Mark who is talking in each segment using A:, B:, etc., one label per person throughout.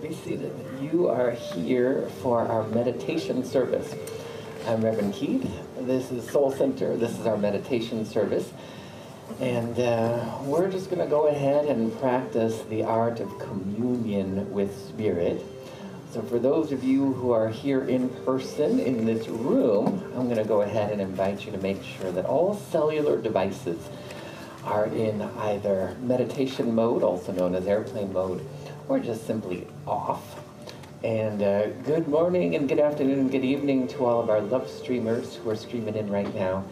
A: Be seated, you are here for our meditation service. I'm Reverend Keith. This is Soul Center. This is our meditation service. And uh, we're just going to go ahead and practice the art of communion with Spirit. So for those of you who are here in person in this room, I'm going to go ahead and invite you to make sure that all cellular devices are in either meditation mode, also known as airplane mode, or just simply off. And uh, good morning and good afternoon and good evening to all of our love streamers who are streaming in right now.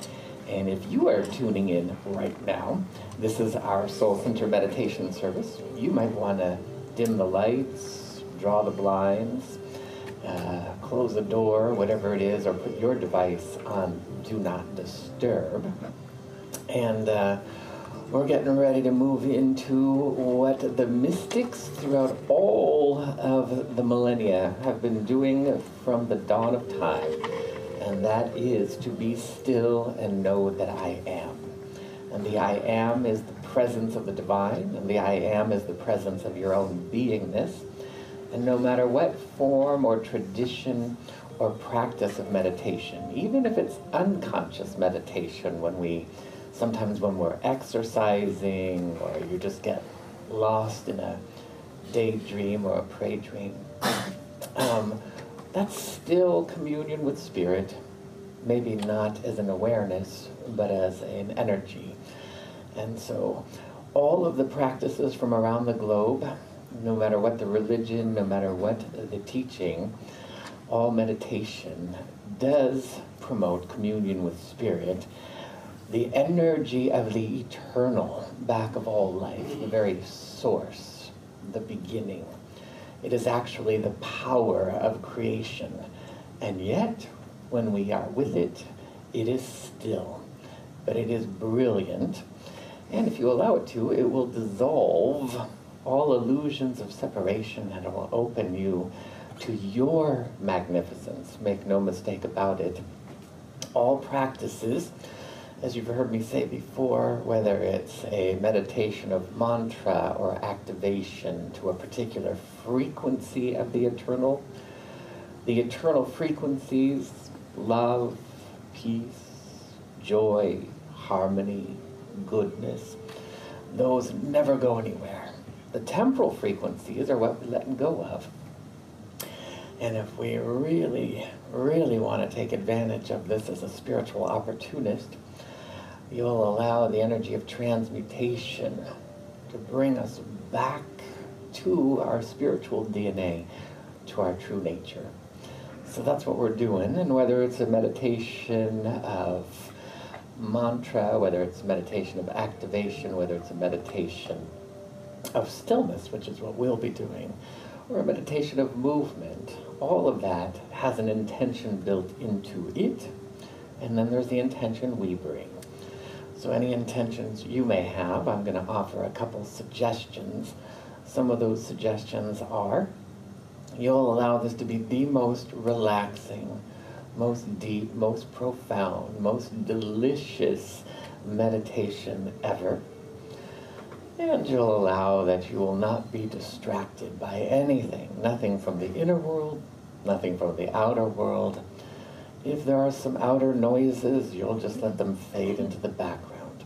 A: And if you are tuning in right now, this is our Soul Center meditation service. You might want to dim the lights, draw the blinds, uh, close the door, whatever it is, or put your device on Do Not Disturb. And uh, we're getting ready to move into what the mystics throughout all of the millennia have been doing from the dawn of time, and that is to be still and know that I am. And the I am is the presence of the divine, and the I am is the presence of your own beingness. And no matter what form or tradition or practice of meditation, even if it's unconscious meditation when we sometimes when we're exercising or you just get lost in a daydream or a pray dream, um, that's still communion with spirit, maybe not as an awareness, but as an energy. And so all of the practices from around the globe, no matter what the religion, no matter what the teaching, all meditation does promote communion with spirit the energy of the eternal back of all life, the very source, the beginning. It is actually the power of creation. And yet, when we are with it, it is still. But it is brilliant. And if you allow it to, it will dissolve all illusions of separation and it will open you to your magnificence. Make no mistake about it. All practices as you've heard me say before, whether it's a meditation of mantra or activation to a particular frequency of the eternal, the eternal frequencies, love, peace, joy, harmony, goodness, those never go anywhere. The temporal frequencies are what we're letting go of. And if we really, really want to take advantage of this as a spiritual opportunist, you'll allow the energy of transmutation to bring us back to our spiritual DNA, to our true nature. So that's what we're doing. And whether it's a meditation of mantra, whether it's meditation of activation, whether it's a meditation of stillness, which is what we'll be doing, or a meditation of movement, all of that has an intention built into it. And then there's the intention we bring. So any intentions you may have, I'm going to offer a couple suggestions. Some of those suggestions are, you'll allow this to be the most relaxing, most deep, most profound, most delicious meditation ever. And you'll allow that you will not be distracted by anything, nothing from the inner world, nothing from the outer world, if there are some outer noises, you'll just let them fade into the background.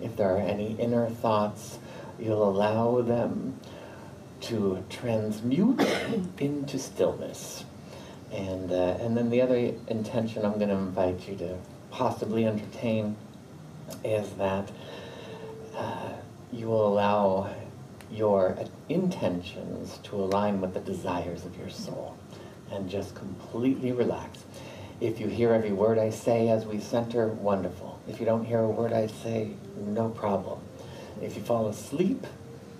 A: If there are any inner thoughts, you'll allow them to transmute into stillness. And, uh, and then the other intention I'm going to invite you to possibly entertain is that uh, you will allow your intentions to align with the desires of your soul and just completely relax. If you hear every word I say as we center, wonderful. If you don't hear a word I say, no problem. If you fall asleep,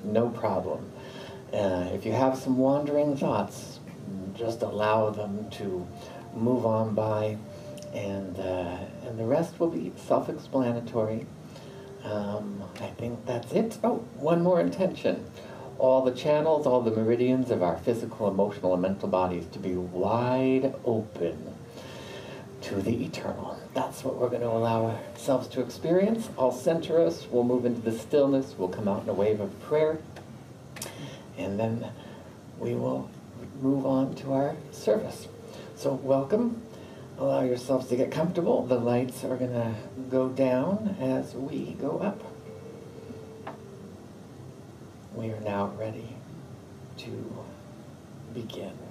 A: no problem. Uh, if you have some wandering thoughts, just allow them to move on by, and, uh, and the rest will be self-explanatory. Um, I think that's it. Oh, one more intention. All the channels, all the meridians of our physical, emotional, and mental bodies to be wide open to the eternal. That's what we're going to allow ourselves to experience. I'll center us. We'll move into the stillness. We'll come out in a wave of prayer. And then we will move on to our service. So welcome. Allow yourselves to get comfortable. The lights are going to go down as we go up. We are now ready to begin.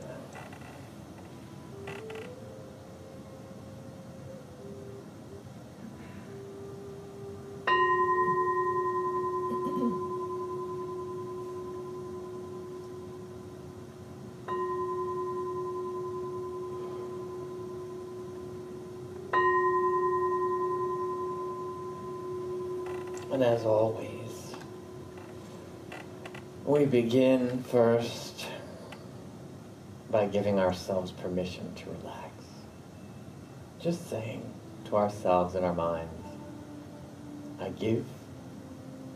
A: And as always, we begin first by giving ourselves permission to relax. Just saying to ourselves in our minds, I give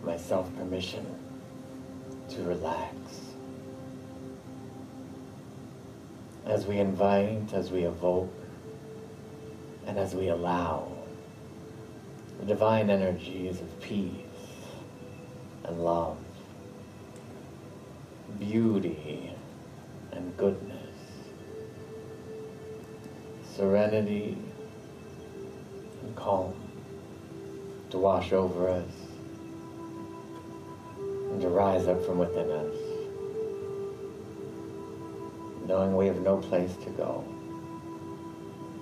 A: myself permission to relax. As we invite, as we evoke, and as we allow the divine energies of peace and love, beauty and goodness, serenity and calm to wash over us and to rise up from within us, knowing we have no place to go.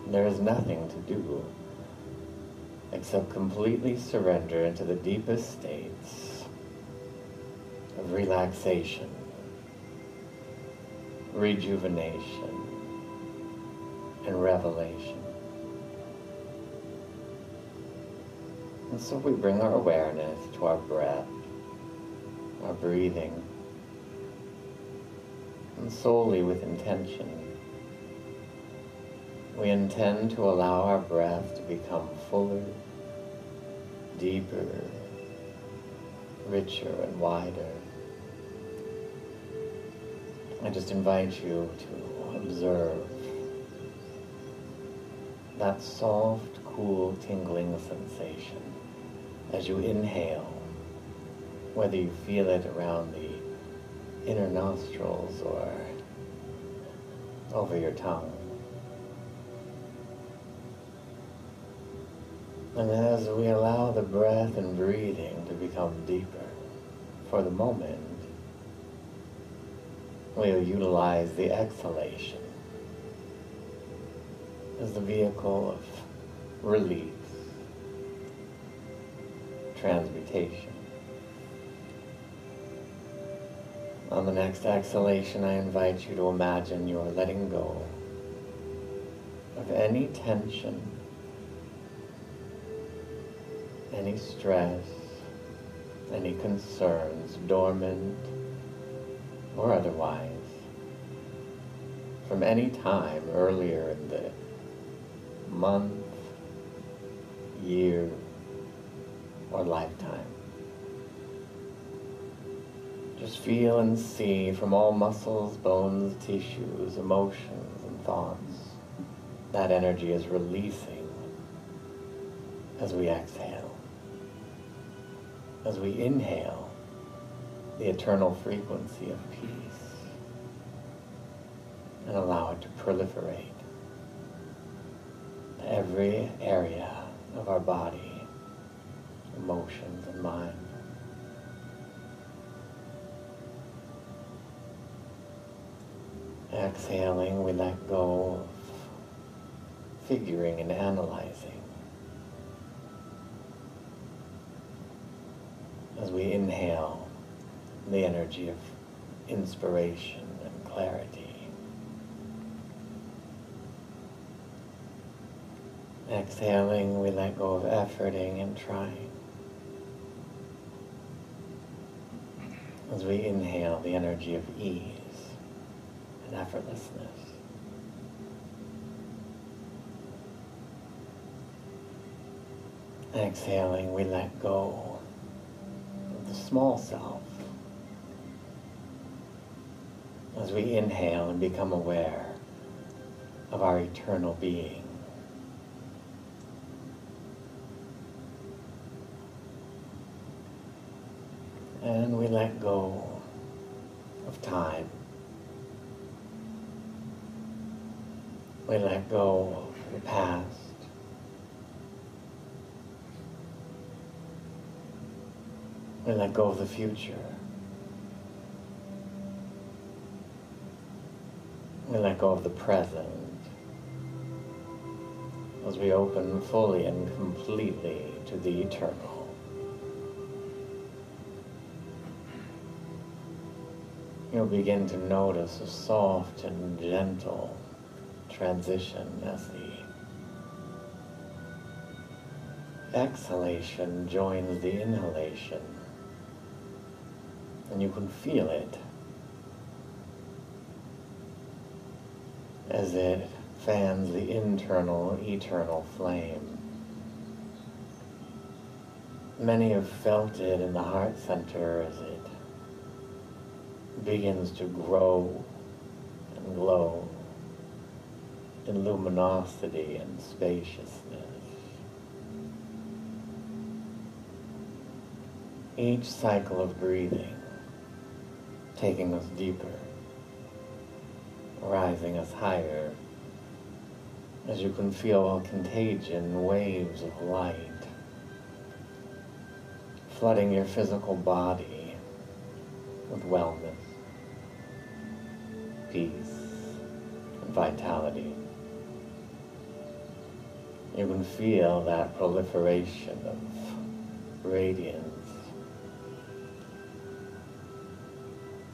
A: There is nothing to do except completely surrender into the deepest states of relaxation, rejuvenation, and revelation. And so we bring our awareness to our breath, our breathing, and solely with intention we intend to allow our breath to become fuller, deeper, richer, and wider. I just invite you to observe that soft, cool, tingling sensation as you inhale, whether you feel it around the inner nostrils or over your tongue. And as we allow the breath and breathing to become deeper, for the moment, we'll utilize the exhalation as the vehicle of release, transmutation. On the next exhalation, I invite you to imagine you are letting go of any tension any stress, any concerns, dormant or otherwise, from any time earlier in the month, year, or lifetime. Just feel and see from all muscles, bones, tissues, emotions, and thoughts that energy is releasing as we exhale as we inhale the eternal frequency of peace and allow it to proliferate every area of our body, emotions, and mind. Exhaling, we let go of figuring and analyzing. As we inhale the energy of inspiration and clarity. Exhaling, we let go of efforting and trying. As we inhale the energy of ease and effortlessness. Exhaling, we let go small self. As we inhale and become aware of our eternal being. And we let go of time. We let go of the past. We let go of the future. We let go of the present as we open fully and completely to the eternal. You'll begin to notice a soft and gentle transition as the exhalation joins the inhalation. And you can feel it as it fans the internal, eternal flame. Many have felt it in the heart center as it begins to grow and glow in luminosity and spaciousness. Each cycle of breathing taking us deeper, rising us higher, as you can feel a contagion, waves of light flooding your physical body with wellness, peace, and vitality. You can feel that proliferation of radiance.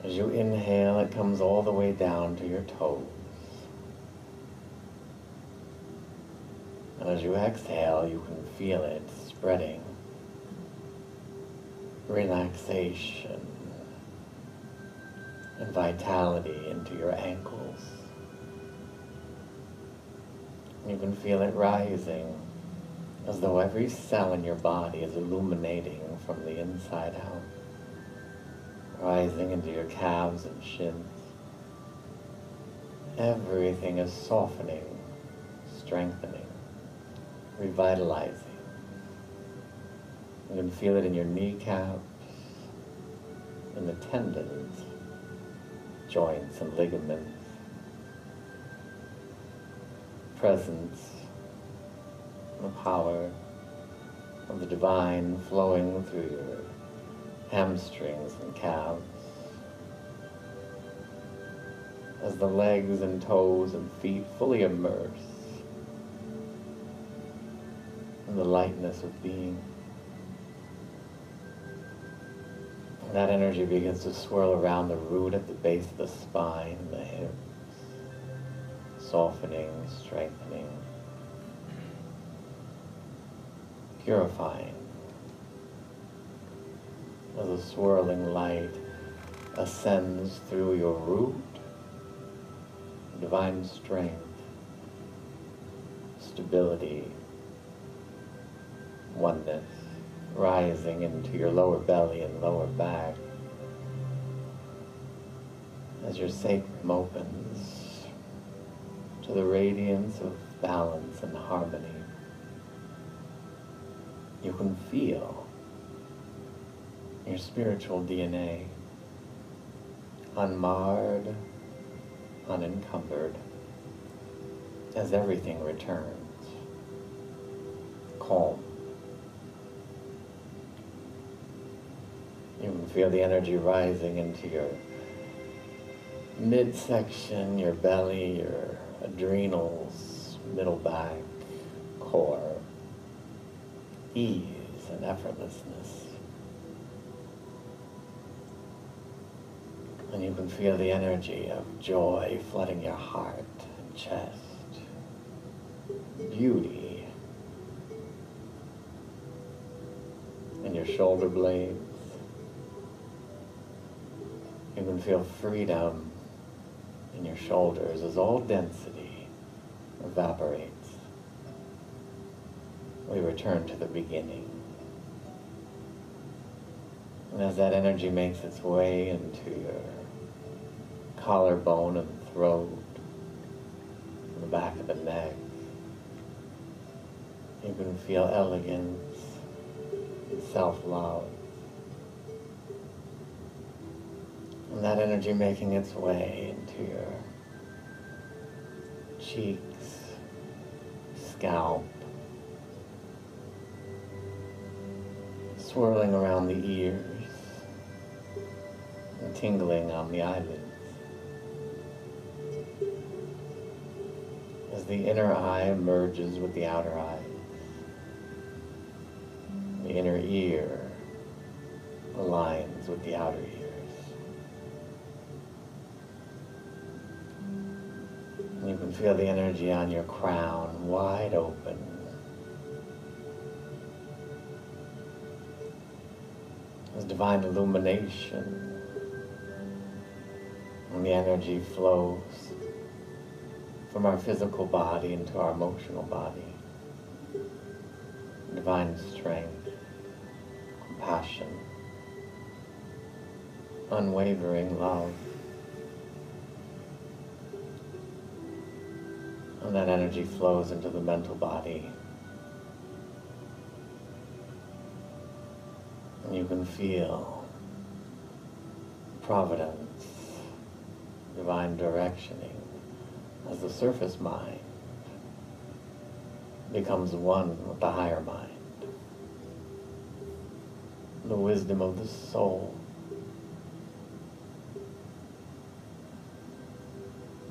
A: As you inhale, it comes all the way down to your toes. And as you exhale, you can feel it spreading. Relaxation and vitality into your ankles. You can feel it rising as though every cell in your body is illuminating from the inside out, rising into your calves and shins. Everything is softening, strengthening, revitalizing. You can feel it in your kneecaps, in the tendons, joints and ligaments presence, the power of the divine flowing through your hamstrings and calves. As the legs and toes and feet fully immerse in the lightness of being. That energy begins to swirl around the root at the base of the spine, the hips softening, strengthening, purifying. As a swirling light ascends through your root, divine strength, stability, oneness, rising into your lower belly and lower back as your sacrum opens to the radiance of balance and harmony. You can feel your spiritual DNA unmarred, unencumbered, as everything returns. Calm. You can feel the energy rising into your midsection, your belly, your adrenals, middle back, core, ease and effortlessness. And you can feel the energy of joy flooding your heart and chest, beauty in your shoulder blades. You can feel freedom in your shoulders as all density evaporates. We return to the beginning. And as that energy makes its way into your collarbone and throat, the back of the neck, you can feel elegance, and self-love. And that energy making its way into your cheeks, scalp, swirling around the ears, and tingling on the eyelids. The inner eye merges with the outer eye, the inner ear aligns with the outer ears. You can feel the energy on your crown wide open. Divine illumination and the energy flows from our physical body into our emotional body. Divine strength, compassion, unwavering love. And that energy flows into the mental body. And you can feel providence, divine directioning as the surface mind becomes one with the higher mind. The wisdom of the soul.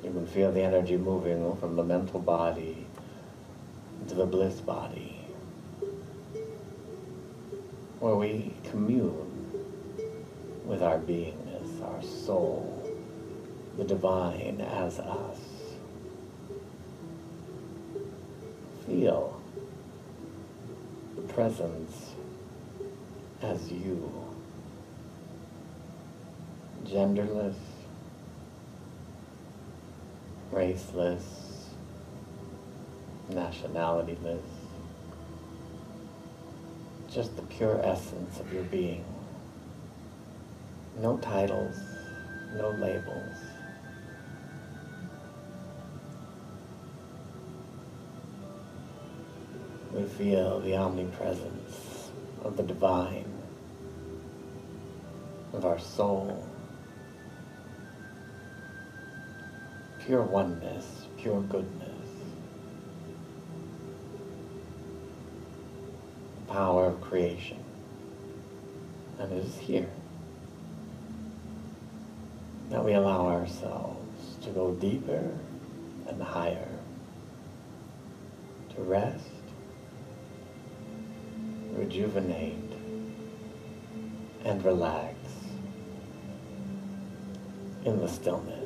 A: You can feel the energy moving from the mental body to the bliss body, where we commune with our beingness, our soul, the divine as us. Feel the presence as you, genderless, raceless, nationalityless, just the pure essence of your being. No titles, no labels. Feel the omnipresence of the divine, of our soul. Pure oneness, pure goodness. The power of creation. And it is here that we allow ourselves to go deeper and higher, to rest, rejuvenate, and relax in the stillness.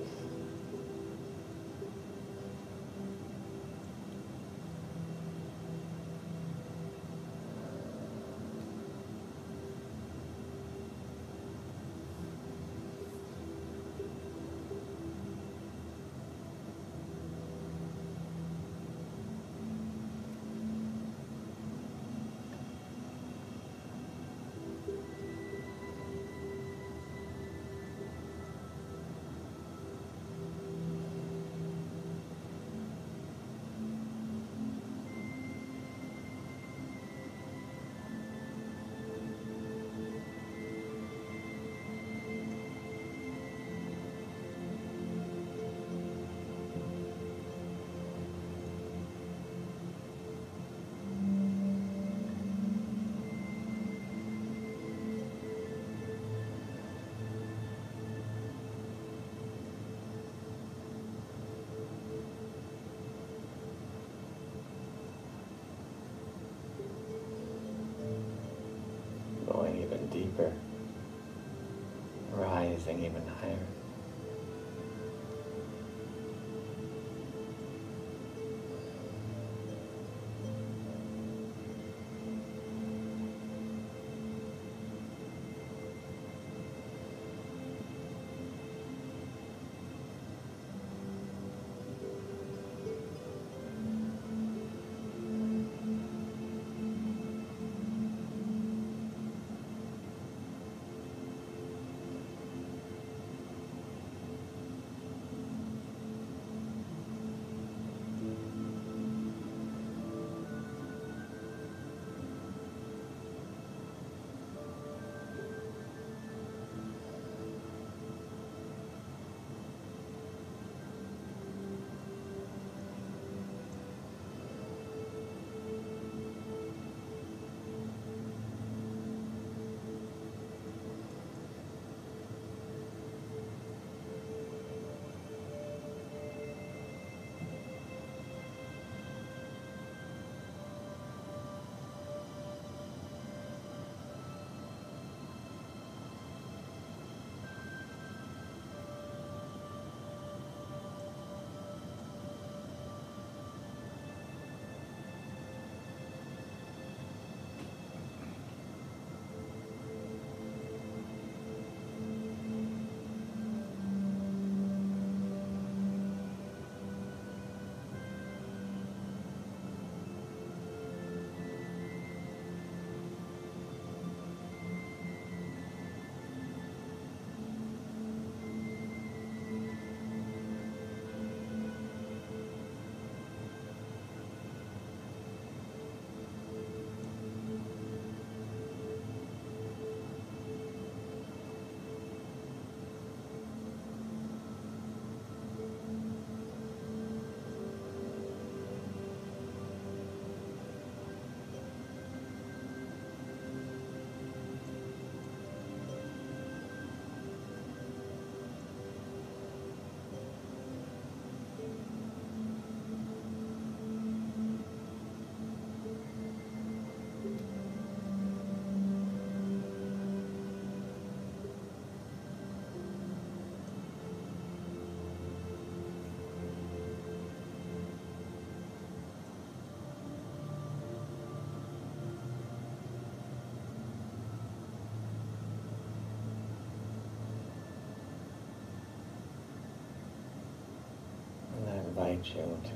A: You to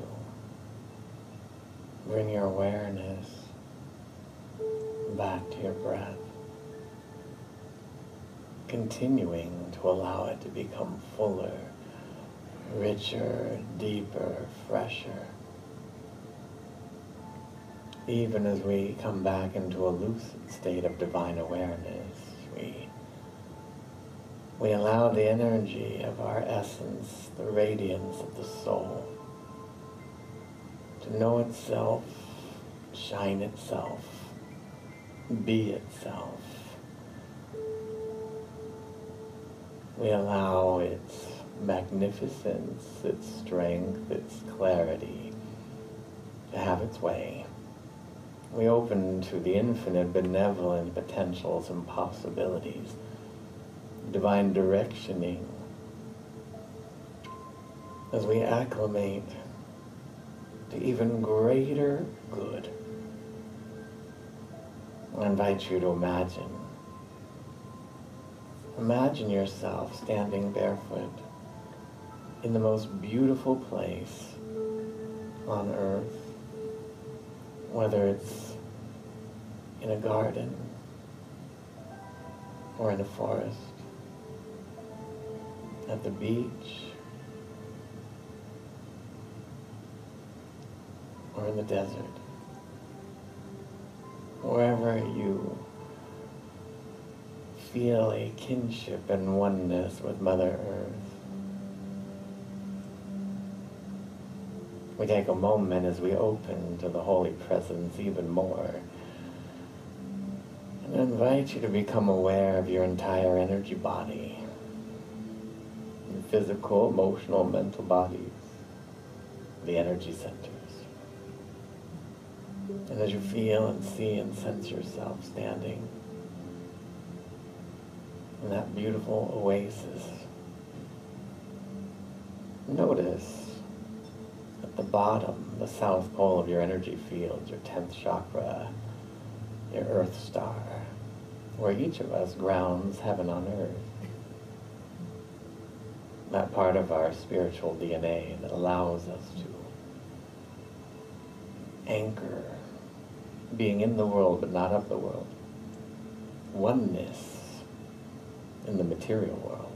A: bring your awareness back to your breath, continuing to allow it to become fuller, richer, deeper, fresher. Even as we come back into a lucid state of divine awareness, we we allow the energy of our essence, the radiance of the soul, know itself, shine itself, be itself. We allow its magnificence, its strength, its clarity to have its way. We open to the infinite benevolent potentials and possibilities divine directioning as we acclimate to even greater good. I invite you to imagine. Imagine yourself standing barefoot in the most beautiful place on earth, whether it's in a garden or in a forest at the beach or in the desert, wherever you feel a kinship and oneness with Mother Earth. We take a moment as we open to the Holy Presence even more and invite you to become aware of your entire energy body your physical, emotional, mental bodies, the energy centers. And as you feel and see and sense yourself standing
B: in that beautiful oasis. Notice at the bottom, the south pole of your energy field, your 10th chakra, your earth star, where each of us grounds heaven on earth. That part of our spiritual DNA that allows us to anchor being in the world but not of the world. Oneness in the material world.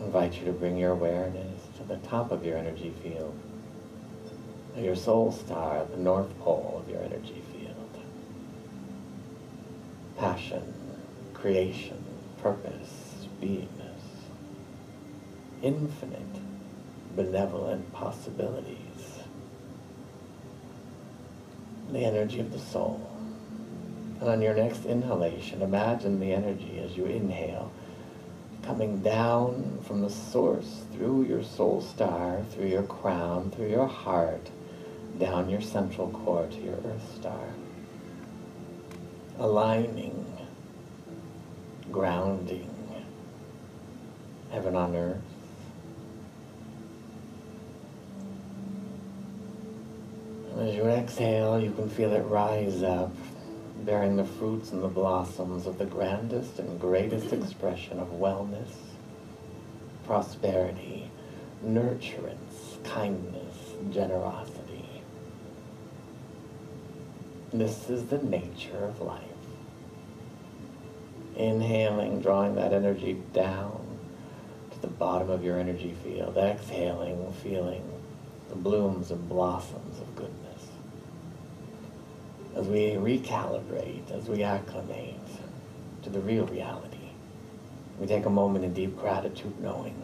B: I invite you to bring your awareness to the top of your energy field, your soul star, the north pole of your energy field. Passion, creation, purpose, beingness, infinite, benevolent possibilities. The energy of the soul. And on your next inhalation, imagine the energy as you inhale coming down from the source through your soul star, through your crown, through your heart, down your central core to your earth star. Aligning, grounding, heaven on earth. And as you exhale, you can feel it rise up bearing the fruits and the blossoms of the grandest and greatest expression of wellness, prosperity, nurturance, kindness, generosity. This is the nature of life. Inhaling, drawing that energy down to the bottom of your energy field. Exhaling, feeling the blooms and blossoms of goodness as we recalibrate, as we acclimate to the real reality. We take a moment in deep gratitude knowing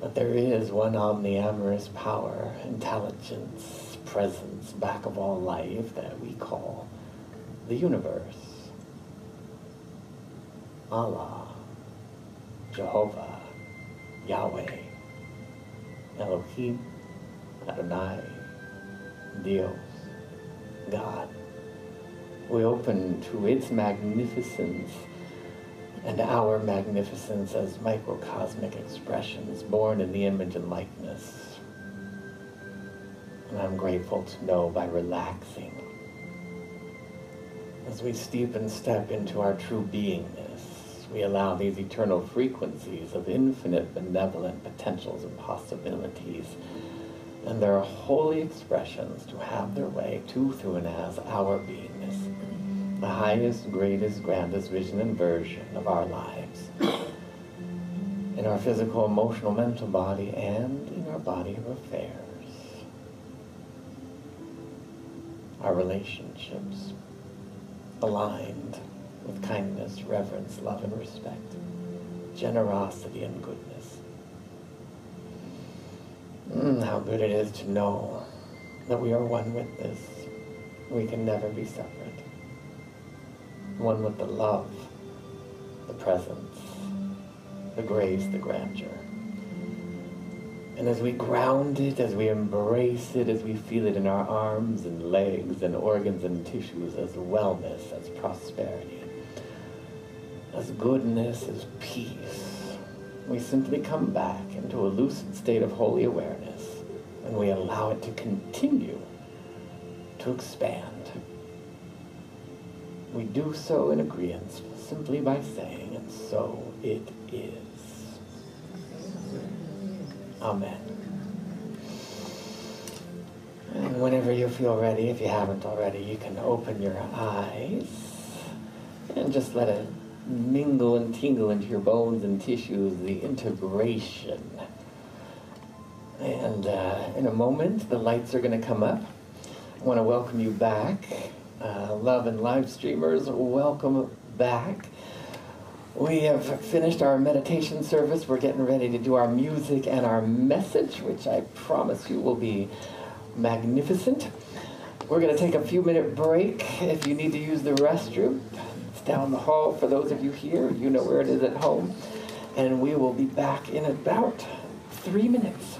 B: that there is one omniamorous power, intelligence, presence back of all life that we call the universe. Allah, Jehovah, Yahweh, Elohim, Adonai, Dios. God. We open to its magnificence and our magnificence as microcosmic expressions born in the image and likeness. And I'm grateful to know by relaxing as we steep and step into our true beingness, we allow these eternal frequencies of infinite benevolent potentials and possibilities and their holy expressions to have their way to, through, and as our beingness, the highest, greatest, grandest vision and version of our lives, in our physical, emotional, mental body, and in our body of affairs. Our relationships aligned with kindness, reverence, love, and respect, generosity, and goodness Mm, how good it is to know that we are one with this. We can never be separate. One with the love, the presence, the grace, the grandeur. And as we ground it, as we embrace it, as we feel it in our arms and legs and organs and tissues as wellness, as prosperity, as goodness, as peace, we simply come back into a lucid state of holy awareness and we allow it to continue to expand. We do so in agreement simply by saying, and so it is. Amen. And whenever you feel ready, if you haven't already, you can open your eyes and just let it mingle and tingle into your bones and tissues, the integration. And uh, in a moment, the lights are going to come up. I want to welcome you back. Uh, love and live streamers, welcome back. We have finished our meditation service. We're getting ready to do our music and our message, which I promise you will be magnificent. We're going to take a few minute break if you need to use the restroom down the hall for those of you here. You know where it is at home. And we will be back in about three minutes.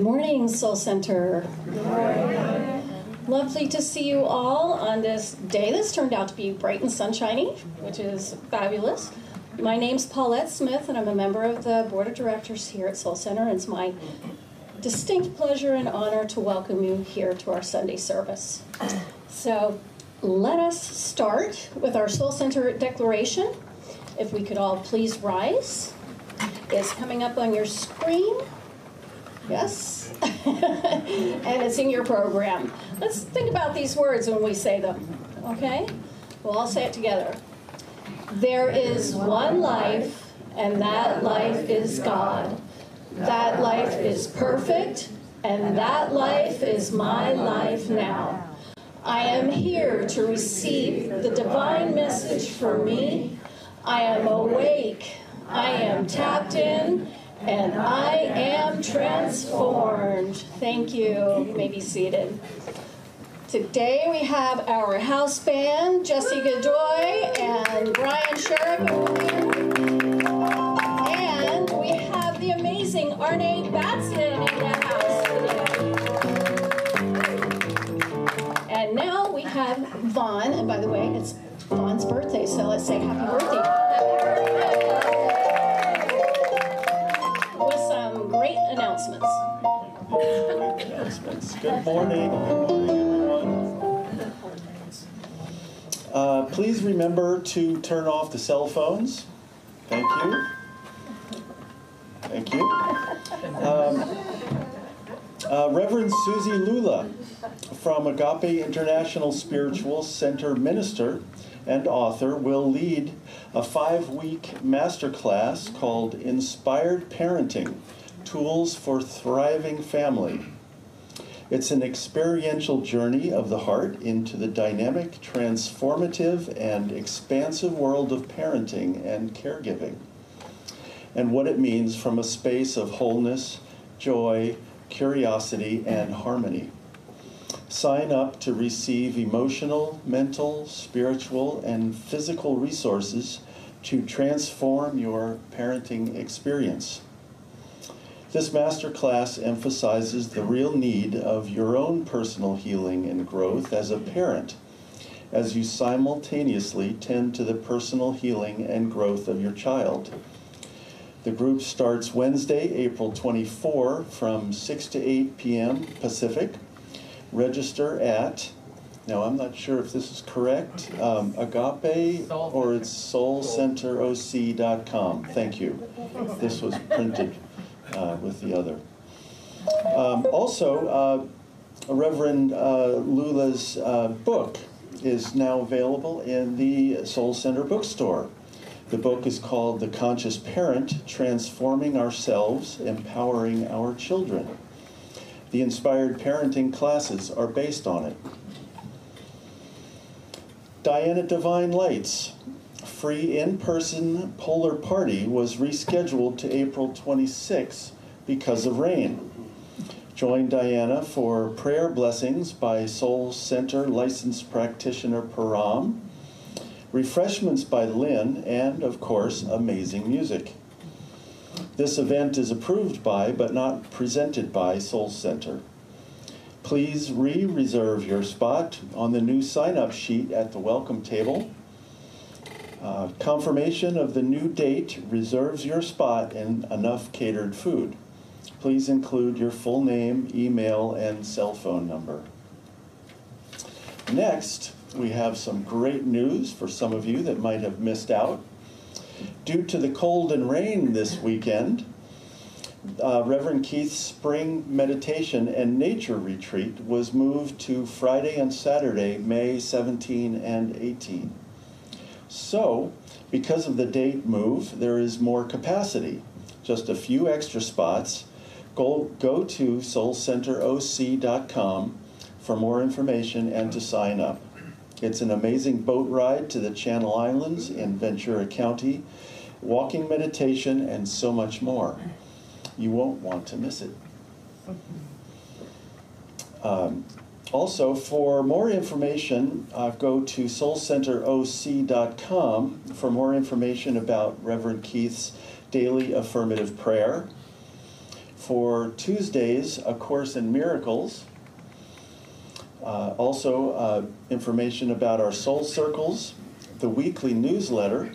C: Good morning, Soul Center. Morning. Lovely to see you all on this day that's turned out to be bright and sunshiny, which is fabulous. My name's Paulette Smith, and I'm a member of the board of directors here at Soul Center. It's my distinct pleasure and honor to welcome you here to our Sunday service. So let us start with our Soul Center declaration. If we could all please rise. It's coming up on your screen. Yes? And it's in your program. Let's think about these words when we say them, okay? We'll all say it together. There is one life, and that life is God. That life is perfect, and that life is my life now. I am here to receive the divine message for me. I am awake. I am tapped in and I am transformed. Thank you. You may be seated. Today we have our house band, Jesse Godoy and Brian Sherrick. And we have the amazing Arne Batson in the house today. And now we have Vaughn, and by the way, it's Vaughn's birthday, so let's say happy birthday.
D: Good morning. Good morning, everyone. Uh, please remember to turn off the cell phones. Thank you. Thank you. Um, uh, Reverend Susie Lula from Agape International Spiritual Center minister and author will lead a five-week masterclass called Inspired Parenting Tools for Thriving Family. It's an experiential journey of the heart into the dynamic, transformative, and expansive world of parenting and caregiving, and what it means from a space of wholeness, joy, curiosity, and harmony. Sign up to receive emotional, mental, spiritual, and physical resources to transform your parenting experience. This master class emphasizes the real need of your own personal healing and growth as a parent as you simultaneously tend to the personal healing and growth of your child. The group starts Wednesday, April 24 from 6 to 8 p.m. Pacific. Register at, now I'm not sure if this is correct, um, Agape or it's soulcenteroc.com. Thank you. This was printed uh, with the other. Um, also, uh, Reverend uh, Lula's uh, book is now available in the Soul Center bookstore. The book is called The Conscious Parent Transforming Ourselves, Empowering Our Children. The inspired parenting classes are based on it. Diana Divine Lights, free in person polar party, was rescheduled to April 26 because of rain. Join Diana for prayer blessings by Soul Center licensed practitioner Param, refreshments by Lynn, and, of course, amazing music. This event is approved by, but not presented by, Soul Center. Please re reserve your spot on the new sign up sheet at the welcome table. Uh, confirmation of the new date reserves your spot and enough catered food. Please include your full name, email, and cell phone number. Next, we have some great news for some of you that might have missed out. Due to the cold and rain this weekend, uh, Reverend Keith's spring meditation and nature retreat was moved to Friday and Saturday, May 17 and 18. So, because of the date move, there is more capacity, just a few extra spots. Go, go to soulcenteroc.com for more information and to sign up. It's an amazing boat ride to the Channel Islands in Ventura County, walking meditation, and so much more. You won't want to miss it. Um, also, for more information, uh, go to soulcenteroc.com for more information about Reverend Keith's daily affirmative prayer. For Tuesdays, A Course in Miracles. Uh, also, uh, information about our soul circles, the weekly newsletter,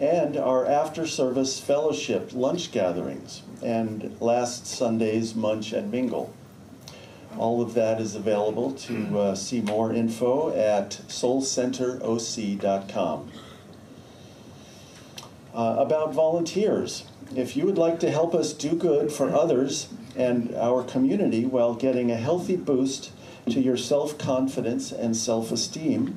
D: and our after service fellowship lunch gatherings, and last Sunday's munch and mingle. All of that is available to uh, see more info at soulcenteroc.com. Uh, about volunteers. If you would like to help us do good for others and our community while getting a healthy boost to your self confidence and self esteem,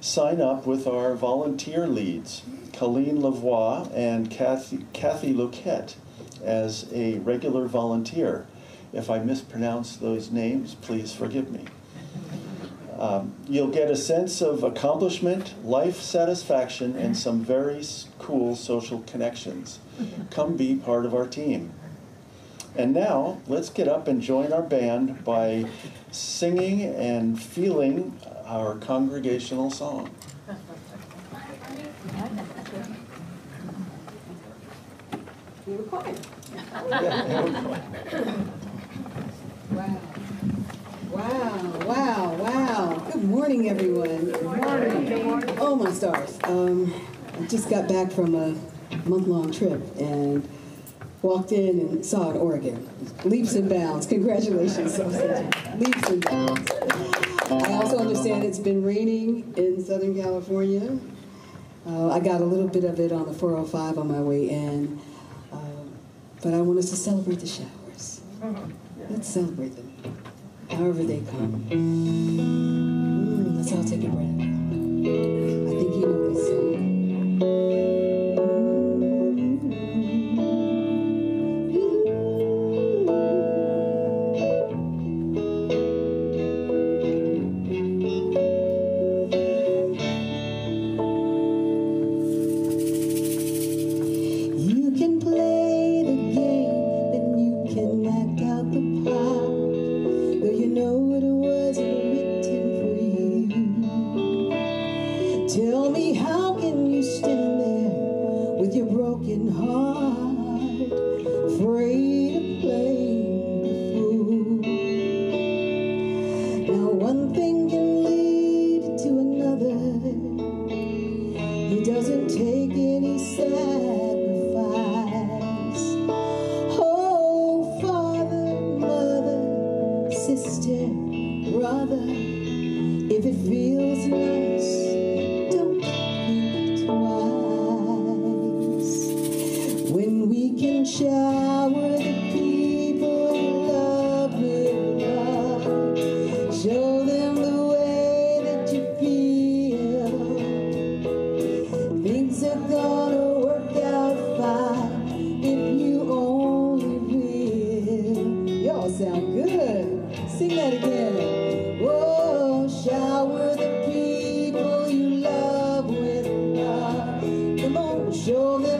D: sign up with our volunteer leads, Colleen Lavoie and Kathy, Kathy Loquette, as a regular volunteer. If I mispronounce those names, please forgive me. Um, you'll get a sense of accomplishment, life satisfaction, and some very cool social connections. Come be part of our team. And now, let's get up and join our band by singing and feeling our congregational song.
E: You were quiet.
D: Yeah,
E: Wow. Wow, wow, wow. Good morning, everyone. Good morning. Good morning. Oh, my stars. Um, I just got back from a month-long trip and walked in and saw it, Oregon. Leaps and bounds. Congratulations. Leaps and bounds. I also understand it's been raining in Southern California. Uh, I got a little bit of it on the 405 on my way in. Uh, but I want us to celebrate the showers. Let's celebrate them, however they come. Mm, let's all take a breath. I think you know this song.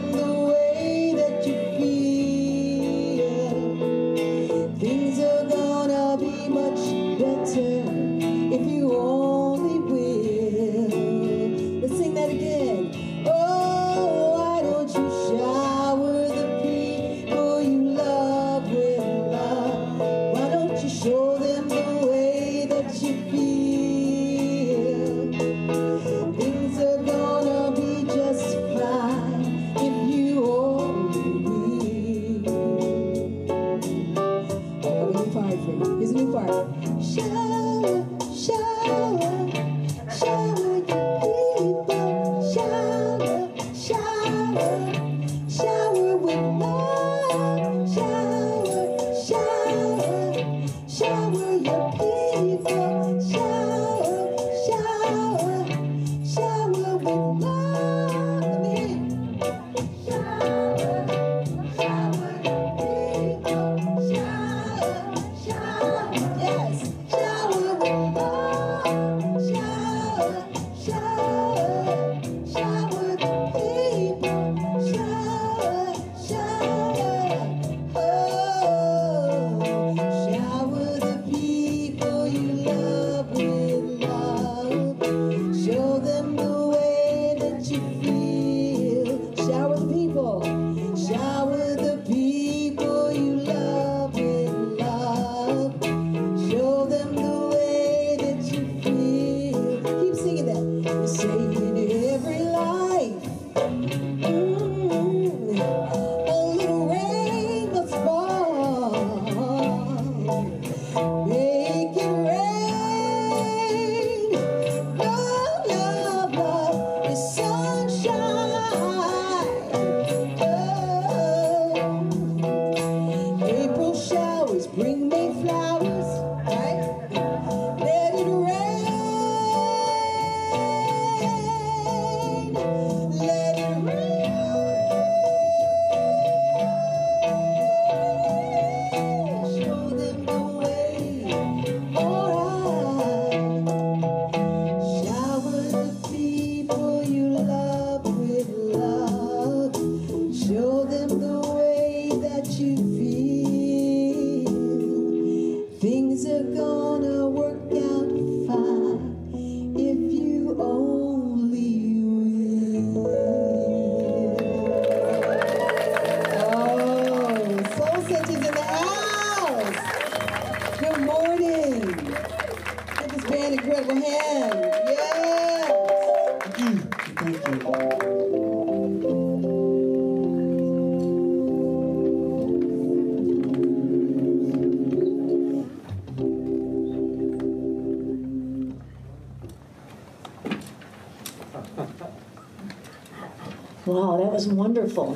E: the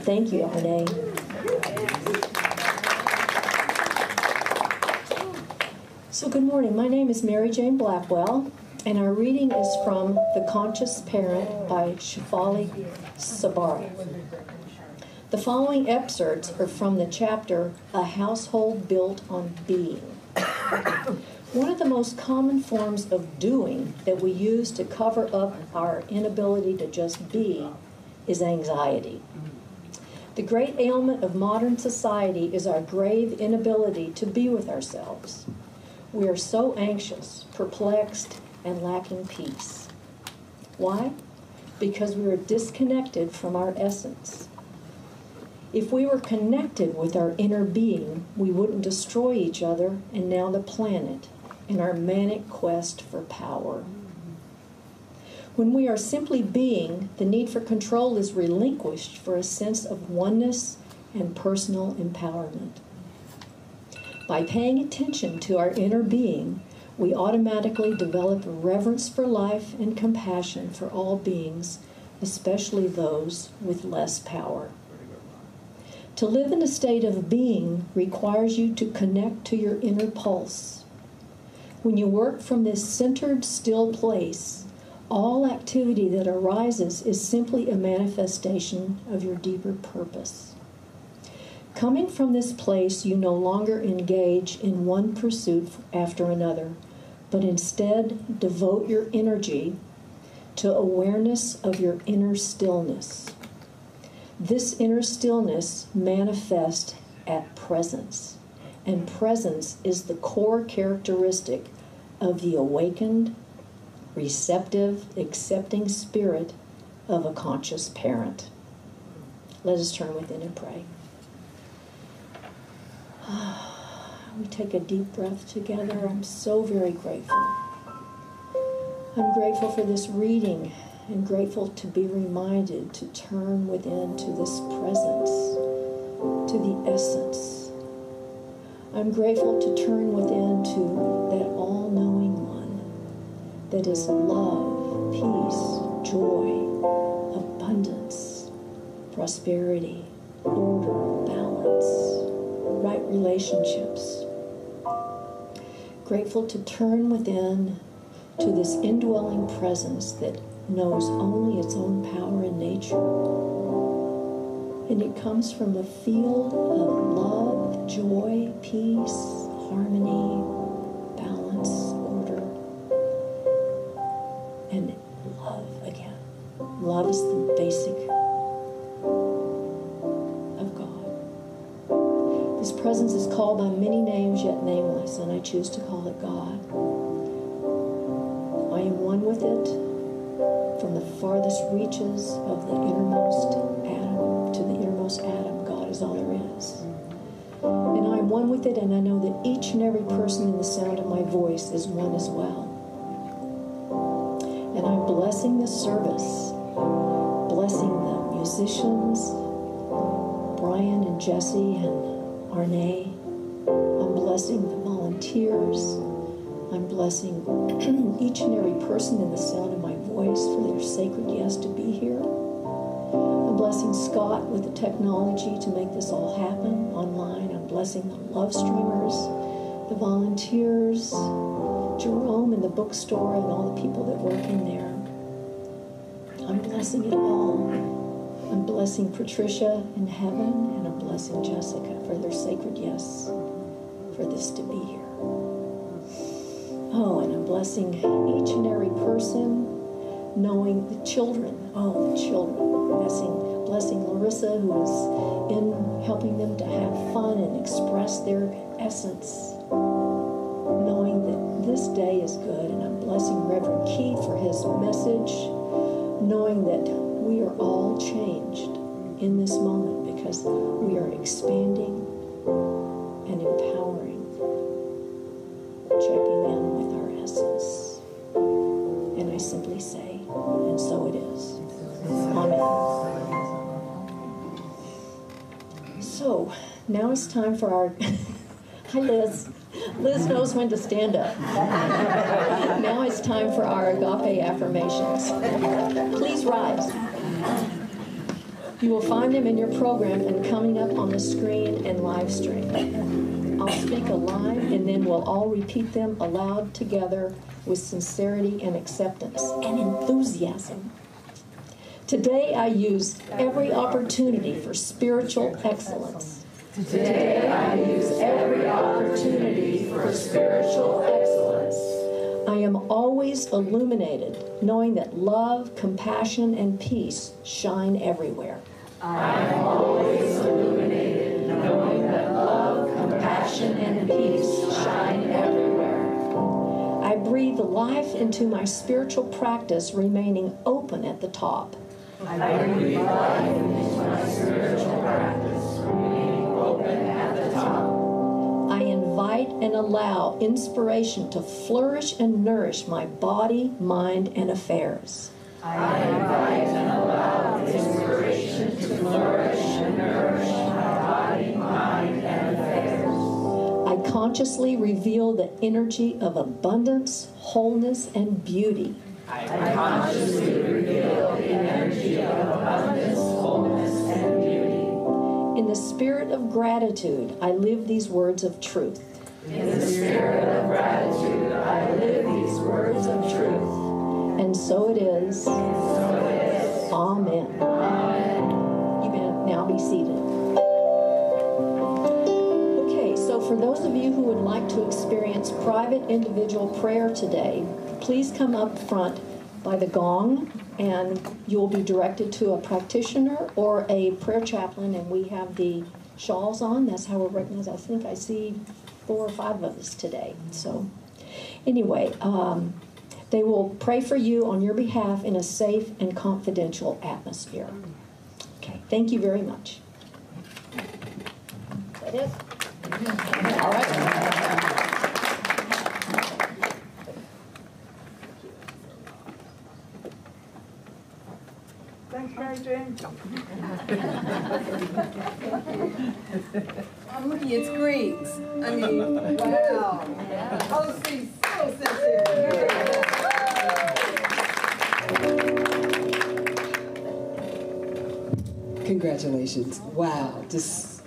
E: Thank you,
F: Renee. So good morning. My name is Mary Jane Blackwell, and our reading is from The Conscious Parent by Shefali Tsabary. The following excerpts are from the chapter A Household Built on Being. One of the most common forms of doing that we use to cover up our inability to just be is anxiety. The great ailment of modern society is our grave inability to be with ourselves. We are so anxious, perplexed, and lacking peace. Why? Because we are disconnected from our essence. If we were connected with our inner being, we wouldn't destroy each other and now the planet in our manic quest for power. When we are simply being, the need for control is relinquished for a sense of oneness and personal empowerment. By paying attention to our inner being, we automatically develop reverence for life and compassion for all beings, especially those with less power. To live in a state of being requires you to connect to your inner pulse. When you work from this centered, still place, all activity that arises is simply a manifestation of your deeper purpose. Coming from this place, you no longer engage in one pursuit after another, but instead devote your energy to awareness of your inner stillness. This inner stillness manifests at presence, and presence is the core characteristic of the awakened, receptive, accepting spirit of a conscious parent. Let us turn within and pray. We take a deep breath together. I'm so very grateful. I'm grateful for this reading and grateful to be reminded to turn within to this presence, to the essence. I'm grateful to turn within to that all knowing that is love, peace, joy, abundance, prosperity, order, balance right relationships. Grateful to turn within to this indwelling presence that knows only its own power and nature. And it comes from a field of love, joy, peace, harmony, balance, Love is the basic of God. This presence is called by many names yet nameless, and I choose to call it God. I am one with it from the farthest reaches of the innermost atom to the innermost atom. God is all there is. And I am one with it, and I know that each and every person in the sound of my voice is one as well. And I'm blessing this service, blessing the musicians, Brian and Jesse and Arne. I'm blessing the volunteers. I'm blessing each and every person in the sound of my voice for their sacred yes to be here. I'm blessing Scott with the technology to make this all happen online. I'm blessing the love streamers, the volunteers, Jerome in the bookstore, and all the people that work in there. I'm blessing it all. I'm blessing Patricia in heaven, and I'm blessing Jessica for their sacred yes for this to be here. Oh, and I'm blessing each and every person, knowing the children. Oh, the children. Blessing, blessing Larissa, who is in helping them to have fun and express their essence. Knowing that this day is good, and I'm blessing Reverend Keith for his message, knowing that we are all changed in this moment because we are expanding and empowering, checking in with our essence. And I simply say, and so it is. Amen. So now it's time for our. Hi, Liz. Liz knows when to stand up. now it's time for our agape affirmations. Please rise. You will find them in your program and coming up on the screen and live stream. I'll speak a line and then we'll all repeat them aloud together with sincerity and acceptance and enthusiasm. Today I use every opportunity for spiritual excellence.
G: Today I use every opportunity for spiritual excellence.
F: I am always illuminated, knowing that love, compassion, and peace shine everywhere.
G: I am always illuminated, knowing that love, compassion, and peace shine everywhere.
F: I breathe life into my spiritual practice, remaining open at the top.
G: I breathe life into my spiritual practice,
F: invite and allow inspiration to flourish and nourish my body, mind, and affairs.
G: I invite and allow inspiration to flourish and nourish my body, mind, and affairs.
F: I consciously reveal the energy of abundance, wholeness, and beauty.
G: I consciously reveal the energy of abundance, wholeness, and beauty.
F: In the spirit of gratitude, I live these words of truth.
G: In the spirit of gratitude, I live these words of truth.
F: And so it is.
G: So it is.
F: Amen. You may now be seated. Okay, so for those of you who would like to experience private individual prayer today, please come up front by the gong and you'll be directed to a practitioner or a prayer chaplain and we have the shawls on. That's how we're recognized. I think I see four or five of us today. So anyway, um, they will pray for you on your behalf in a safe and confidential atmosphere. Okay, thank you very much. Is that it?
B: All right.
H: Thanks, Mary Jane.
E: Oh, look, it's Greeks. I mean, wow. Oh, she's so sensitive. Congratulations. Wow. Just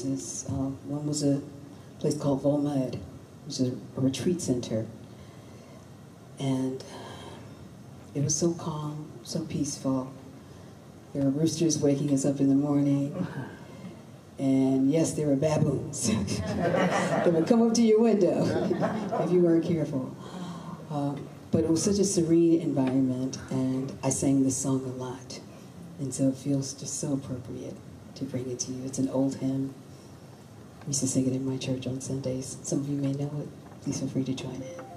E: places. Uh, one was a place called Volmud, which is a, retreat center. And it was so calm, so peaceful. There were roosters waking us up in the morning. And yes, there were baboons that would come up to your window if you weren't careful. Um, but it was such a serene environment, and I sang this song a lot. And so it feels just so appropriate to bring it to you. It's an old hymn. Used to sing it in my church on Sundays. Some of you may know it. Please feel free to join in.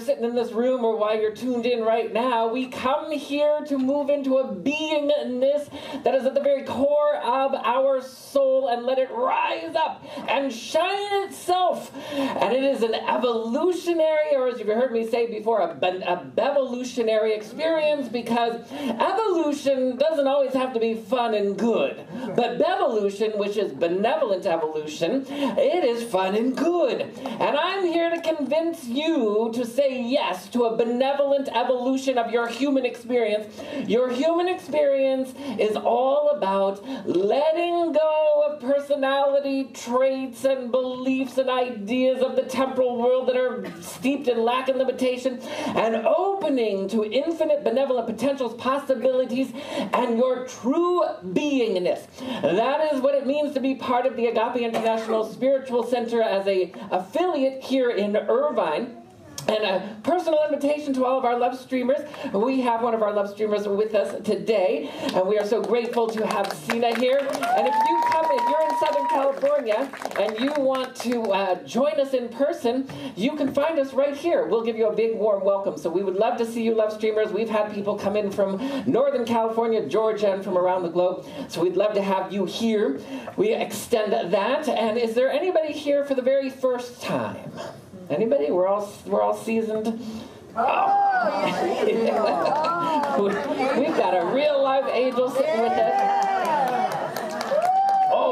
B: Sitting in this room or why you're tuned in right now, we come here to move into a beingness that is at the very core of our soul and let it rise up and shine itself. And it is an evolutionary, or as you've heard me say before, a, bevolutionary experience because evolution doesn't always have to be fun and good. But bevolution, which is benevolent evolution, it is fun and good. And I'm here to convince you to say yes to a benevolent evolution of your human experience. Your human experience is all about letting go of personality traits and beliefs and ideas of the temporal world that are steeped in lack and limitation and opening to infinite benevolent potentials, possibilities, and your true beingness. That is what it means to be part of the Agape International Spiritual Center as a affiliate here in Irvine. And a personal invitation to all of our love streamers. We have one of our love streamers with us today, and we are so grateful to have Sina here. And if you come, Southern California and you want to uh, join us in person, you can find us right here. We'll give you a big warm welcome. So we would love to see you, love streamers. We've had people come in from Northern California, Georgia, and from around the globe. So we'd love to have you here. We extend that. And is there anybody here for the very first time? Anybody? We're all we're all seasoned. Oh. We've got a real live angel sitting with us.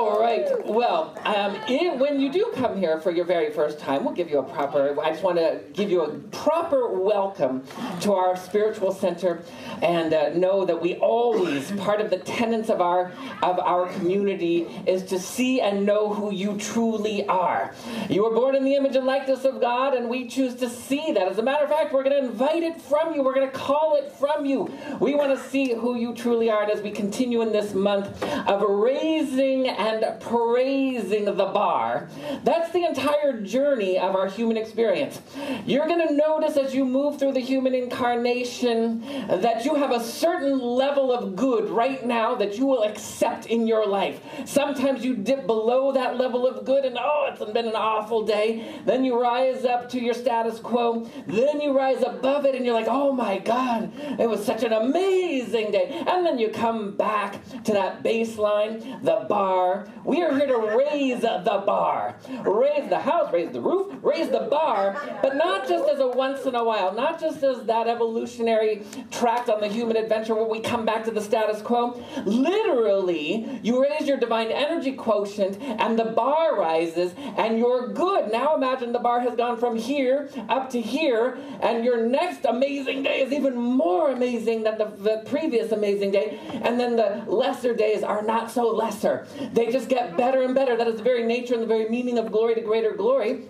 B: All right. Well, um, it, when you do come here for your very first time, we'll give you a proper. I just want to give you a proper welcome to our spiritual center, and uh, know that we always part of the tenets of our of our community is to see and know who you truly are. You were born in the image and likeness of God, and we choose to see that. As a matter of fact, we're going to invite it from you. We're going to call it from you. We want to see who you truly are, and as we continue in this month of raising and praising the bar, that's the entire journey of our human experience. You're going to notice as you move through the human incarnation that you have a certain level of good right now that you will accept in your life. Sometimes you dip below that level of good and oh, it's been an awful day. Then you rise up to your status quo. Then you rise above it and you're like, oh my God, it was such an amazing day. And then you come back to that baseline, the bar. We are here to raise the bar, raise the house, raise the roof, raise the bar, but not just as a once in a while, not just as that evolutionary tract on the human adventure where we come back to the status quo. Literally, you raise your divine energy quotient and the bar rises and you're good. Now imagine the bar has gone from here up to here and your next amazing day is even more amazing than the, the previous amazing day. And then the lesser days are not so lesser. They just get better and better. That is the very nature and the very meaning of glory to greater glory.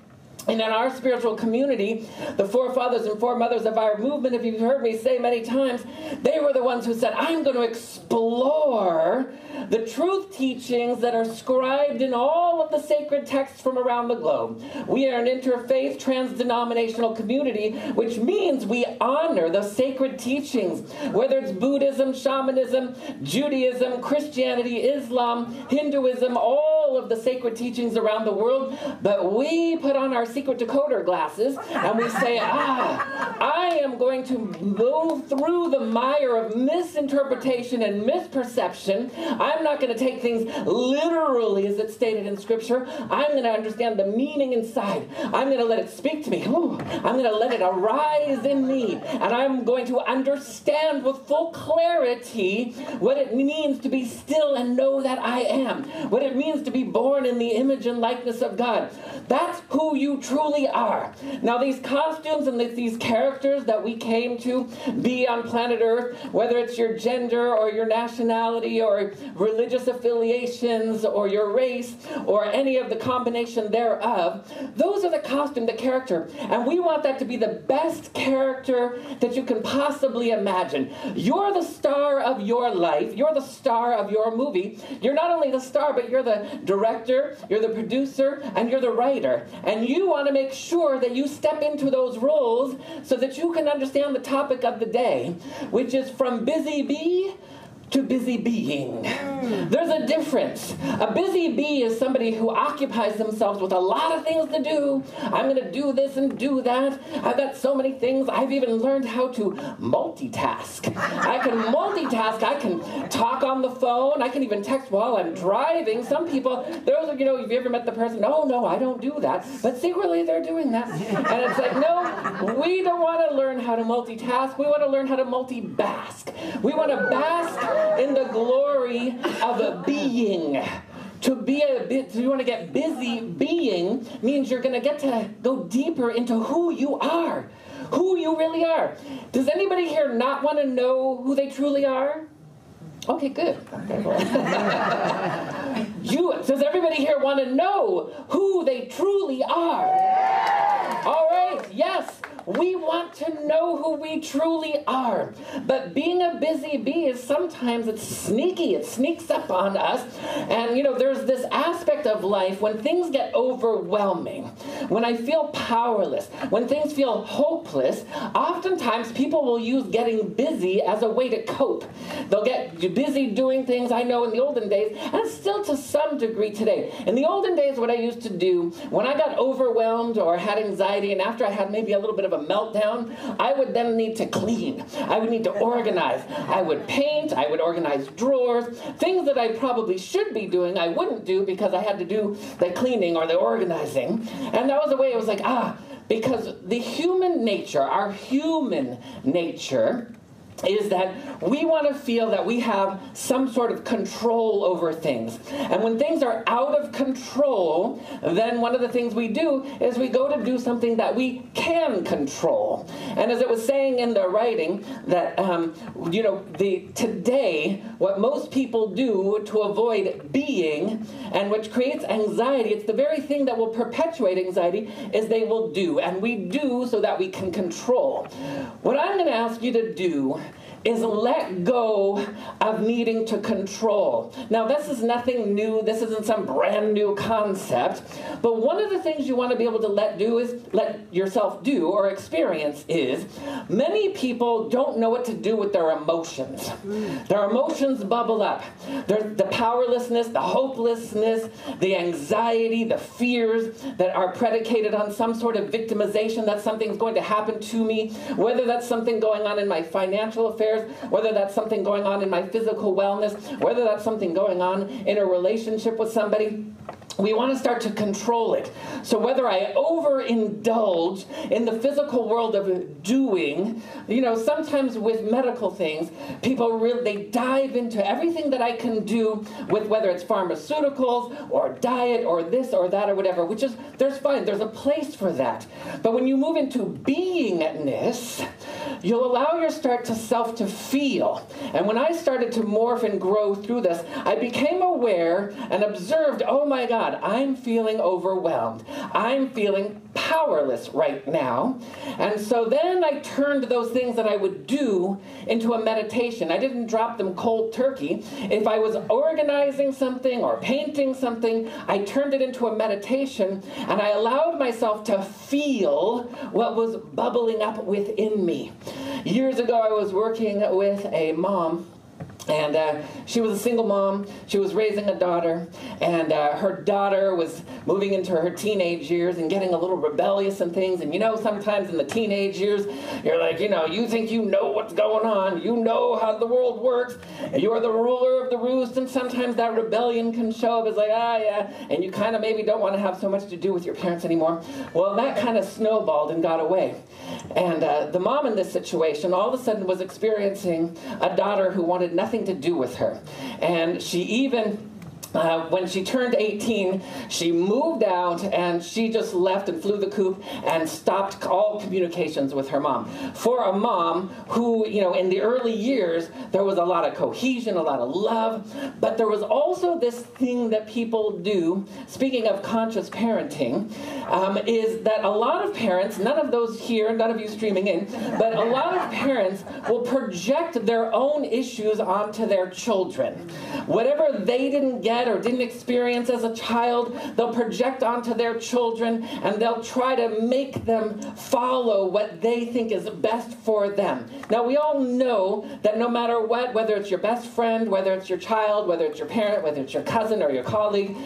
B: And in our spiritual community, the forefathers and foremothers of our movement, if you've heard me say many times, they were the ones who said, I'm going to explore the truth teachings that are scribed in all of the sacred texts from around the globe. We are an interfaith, trans denominational community, which means we honor the sacred teachings, whether it's Buddhism, shamanism, Judaism, Christianity, Islam, Hinduism, all of the sacred teachings around the world, but we put on our secret decoder glasses and we say, ah, I am going to move through the mire of misinterpretation and misperception. I'm not going to take things literally as it's stated in Scripture. I'm going to understand the meaning inside. I'm going to let it speak to me. Ooh, I'm going to let it arise in me. And I'm going to understand with full clarity what it means to be still and know that I am, what it means to be born in the image and likeness of God. That's who you truly are. Now, these costumes and these characters that we came to be on planet Earth, whether it's your gender or your nationality or religious affiliations or your race or any of the combination thereof, those are the costume, the character. And we want that to be the best character that you can possibly imagine. You're the star of your life, you're the star of your movie. You're not only the star, but you're the director, you're the producer, and you're the writer. And you want to make sure that you step into those roles so that you can understand the topic of the day, which is from busy bee to busy being. There's a difference. A busy bee is somebody who occupies themselves with a lot of things to do. I'm going to do this and do that. I've got so many things. I've even learned how to multitask. I can multitask. I can talk on the phone. I can even text while I'm driving. Some people, those are, you know, have you ever met the person? Oh, no, I don't do that. But secretly they're doing that. And it's like, no, we don't want to learn how to multitask. We want to learn how to multi-bask. We want to bask in the glory of a being. To be a bit, you want to get busy being means you're going to get to go deeper into who you are, who you really are. Does anybody here not want to know who they truly are? Okay, good. you, does everybody here want to know who they truly are? All right, yes. We want to know who we truly are. But being a busy bee is sometimes it's sneaky. It sneaks up on us. And you know, there's this aspect of life when things get overwhelming, when I feel powerless, when things feel hopeless, oftentimes people will use getting busy as a way to cope. They'll get busy doing things I know in the olden days, and still to some degree today. In the olden days, what I used to do when I got overwhelmed or had anxiety, and after I had maybe a little bit of a meltdown, I would then need to clean. I would need to organize. I would paint. I would organize drawers. Things that I probably should be doing, I wouldn't do because I had to do the cleaning or the organizing. And that was the way it was like, ah, because the human nature, our human nature, is that we want to feel that we have some sort of control over things. And when things are out of control, then one of the things we do is we go to do something that we can control. And as it was saying in the writing, that, um, you know, the, today, what most people do to avoid being and which creates anxiety, it's the very thing that will perpetuate anxiety, is they will do. And we do so that we can control. What I'm going to ask you to do is let go of needing to control. Now, this is nothing new. This isn't some brand new concept. But one of the things you want to be able to let do is let yourself do or experience is many people don't know what to do with their emotions. Their emotions bubble up. There's the powerlessness, the hopelessness, the anxiety, the fears that are predicated on some sort of victimization that something's going to happen to me, whether that's something going on in my financial affairs affairs, whether that's something going on in my physical wellness, whether that's something going on in a relationship with somebody we want to start to control it. So whether I overindulge in the physical world of doing, you know, sometimes with medical things, people really they dive into everything that I can do with whether it's pharmaceuticals or diet or this or that or whatever, which is there's fine, there's a place for that. But when you move into beingness, you'll allow your start to self to feel. And when I started to morph and grow through this, I became aware and observed, oh my God, God, I'm feeling overwhelmed. I'm feeling powerless right now. And so then I turned those things that I would do into a meditation. I didn't drop them cold turkey. If I was organizing something or painting something, I turned it into a meditation and I allowed myself to feel what was bubbling up within me. Years ago, I was working with a mom And uh, she was a single mom. She was raising a daughter. And uh, her daughter was moving into her teenage years and getting a little rebellious and things. And you know, sometimes in the teenage years, you're like, you know, you think you know what's going on. You know how the world works. You're the ruler of the roost. And sometimes that rebellion can show up as like, ah, yeah. And you kind of maybe don't want to have so much to do with your parents anymore. Well, that kind of snowballed and got away. And uh, the mom in this situation all of a sudden was experiencing a daughter who wanted nothing to do with her. And she even uh, when she turned 18, she moved out and she just left and flew the coop and stopped all communications with her mom. For a mom who, you know, in the early years, there was a lot of cohesion, a lot of love, but there was also this thing that people do, speaking of conscious parenting, um, is that a lot of parents, none of those here, none of you streaming in, but a lot of parents will project their own issues onto their children. Whatever they didn't get, or didn't experience as a child, they'll project onto their children and they'll try to make them follow what they think is best for them. Now, we all know that no matter what, whether it's your best friend, whether it's your child, whether it's your parent, whether it's your cousin or your colleague,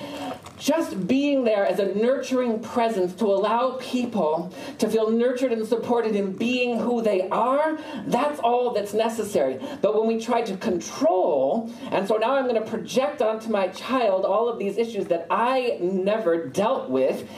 B: just being there as a nurturing presence to allow people to feel nurtured and supported in being who they are, that's all that's necessary. But when we try to control, and so now I'm going to project onto my child all of these issues that I never dealt with,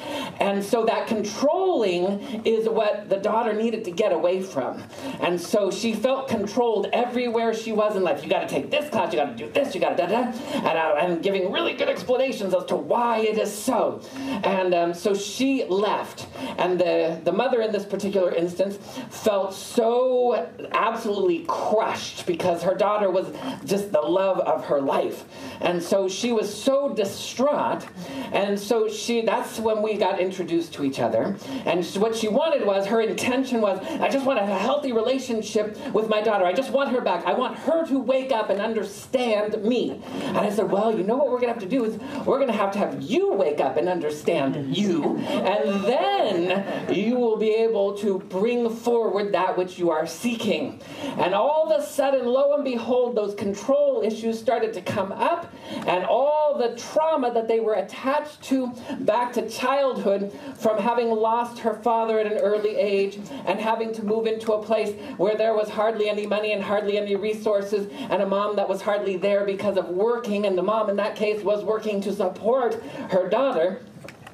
B: and so that controlling is what the daughter needed to get away from. And so she felt controlled everywhere she was in life. You got to take this class, you got to do this, you got to da da, and, I'm giving really good explanations as to why why it is so. And um, so she left. And the, the mother in this particular instance felt so absolutely crushed because her daughter was just the love of her life. And so she was so distraught. And so she that's when we got introduced to each other. And what she wanted was her intention was I just want a healthy relationship with my daughter. I just want her back. I want her to wake up and understand me. And I said, Well, you know what we're to have to do is we're to have to have you wake up and understand you, and then you will be able to bring forward that which you are seeking. And all of a sudden, lo and behold, those control issues started to come up, and all the trauma that they were attached to back to childhood from having lost her father at an early age and having to move into a place where there was hardly any money and hardly any resources, and a mom that was hardly there because of working, and the mom in that case was working to support her daughter.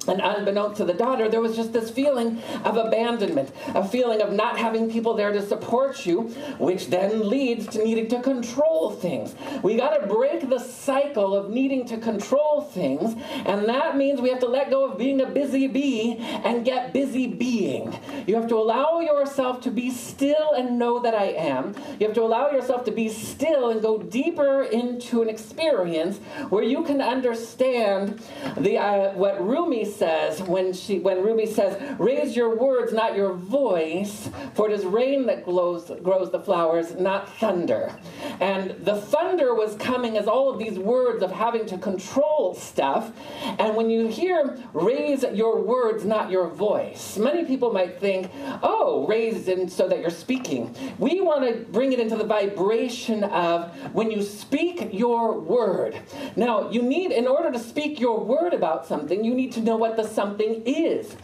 B: And unbeknownst to the daughter, there was just this feeling of abandonment, a feeling of not having people there to support you, which then leads to needing to control things. We got to break the cycle of needing to control things, and that means we have to let go of being a busy bee and get busy being. You have to allow yourself to be still and know that I am. You have to allow yourself to be still and go deeper into an experience where you can understand the uh, what Rumi says when she when Rumi says, "Raise your words, not your voice, for it is rain that glows, grows the flowers, not thunder." And the thunder was coming as all of these words of having to control stuff. And when you hear "raise your words, not your voice," many people might think, "Oh, raise in so that you're speaking." We want to bring it into the vibration of when you speak your word. Now, you need in order to speak your word about something, you need to know what the something is.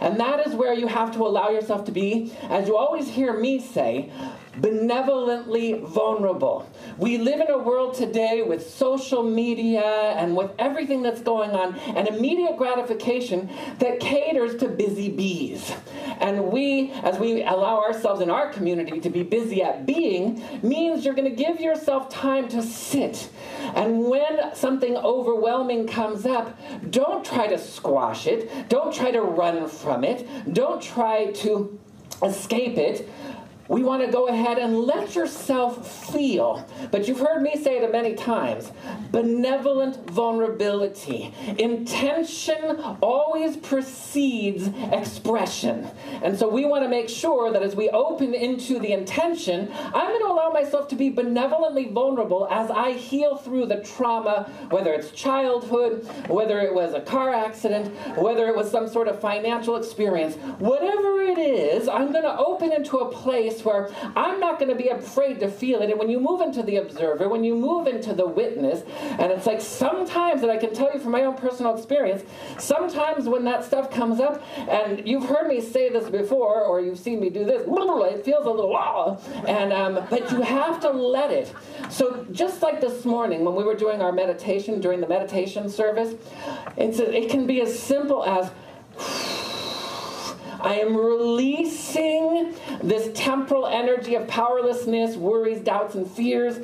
B: And that is where you have to allow yourself to be, as you always hear me say, benevolently vulnerable. We live in a world today with social media and with everything that's going on, and immediate gratification that caters to busy bees. And we, as we allow ourselves in our community to be busy at being, means you're going to give yourself time to sit. And when something overwhelming comes up, don't try to squash it, don't try to run from it, don't try to escape it we want to go ahead and let yourself feel. But you've heard me say it many times benevolent vulnerability. Intention always precedes expression. And so we want to make sure that as we open into the intention, I'm going to allow myself to be benevolently vulnerable as I heal through the trauma, whether it's childhood, whether it was a car accident, whether it was some sort of financial experience. Whatever it is, I'm going to open into a place place where I'm not going to be afraid to feel it. And when you move into the observer, when you move into the witness, and it's like sometimes, and I can tell you from my own personal experience, sometimes when that stuff comes up, and you've heard me say this before, or you've seen me do this, it feels a little ah, and um, but you have to let it. So just like this morning when we were doing our meditation during the meditation service, it's a, it can be as simple as. I am releasing this temporal energy of powerlessness, worries, doubts, and fears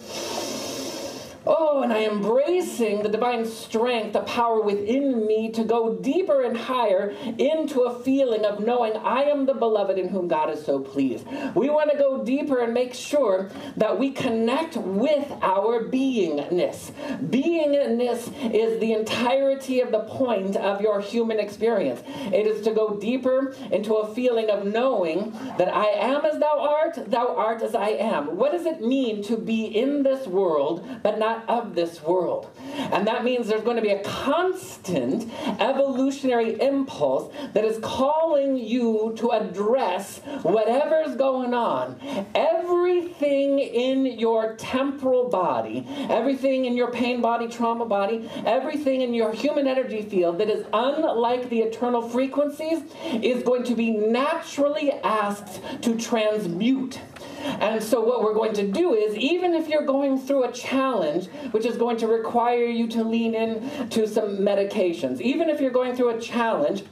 B: Oh, and I am embracing the divine strength, the power within me to go deeper and higher into a feeling of knowing I am the beloved in whom God is so pleased. We want to go deeper and make sure that we connect with our beingness. Beingness is the entirety of the point of your human experience. It is to go deeper into a feeling of knowing that I am as thou art, thou art as I am. What does it mean to be in this world but not not of this world. And that means there's going to be a constant evolutionary impulse that is calling you to address whatever's going on. Everything in your temporal body, everything in your pain body, trauma body, everything in your human energy field that is unlike the eternal frequencies is going to be naturally asked to transmute and so, what we're going to do is, even if you're going through a challenge, which is going to require you to lean in to some medications, even if you're going through a challenge,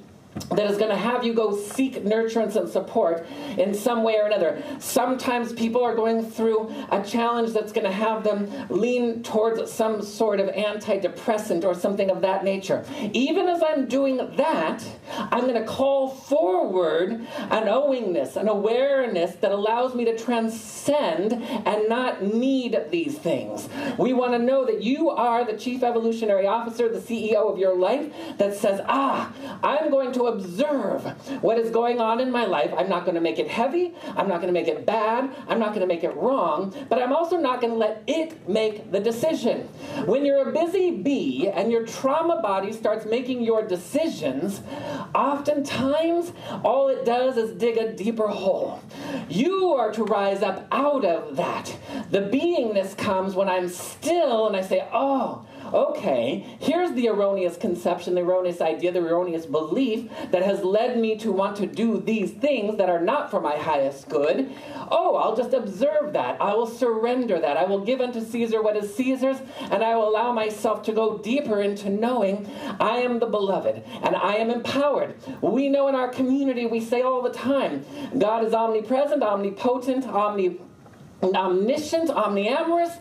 B: that is going to have you go seek nurturance and support in some way or another. Sometimes people are going through a challenge that's going to have them lean towards some sort of antidepressant or something of that nature. Even as I'm doing that, I'm going to call forward an knowingness, an awareness that allows me to transcend and not need these things. We want to know that you are the chief evolutionary officer, the CEO of your life, that says, ah, I'm going to observe what is going on in my life. I'm not going to make it heavy. I'm not going to make it bad. I'm not going to make it wrong. But I'm also not going to let it make the decision. When you're a busy bee and your trauma body starts making your decisions, oftentimes all it does is dig a deeper hole. You are to rise up out of that. The beingness comes when I'm still and I say, oh, okay, here's the erroneous conception, the erroneous idea, the erroneous belief that has led me to want to do these things that are not for my highest good. Oh, I'll just observe that. I will surrender that. I will give unto Caesar what is Caesar's, and I will allow myself to go deeper into knowing I am the beloved and I am empowered. We know in our community, we say all the time, God is omnipresent, omnipotent, omni omniscient, omniamorous,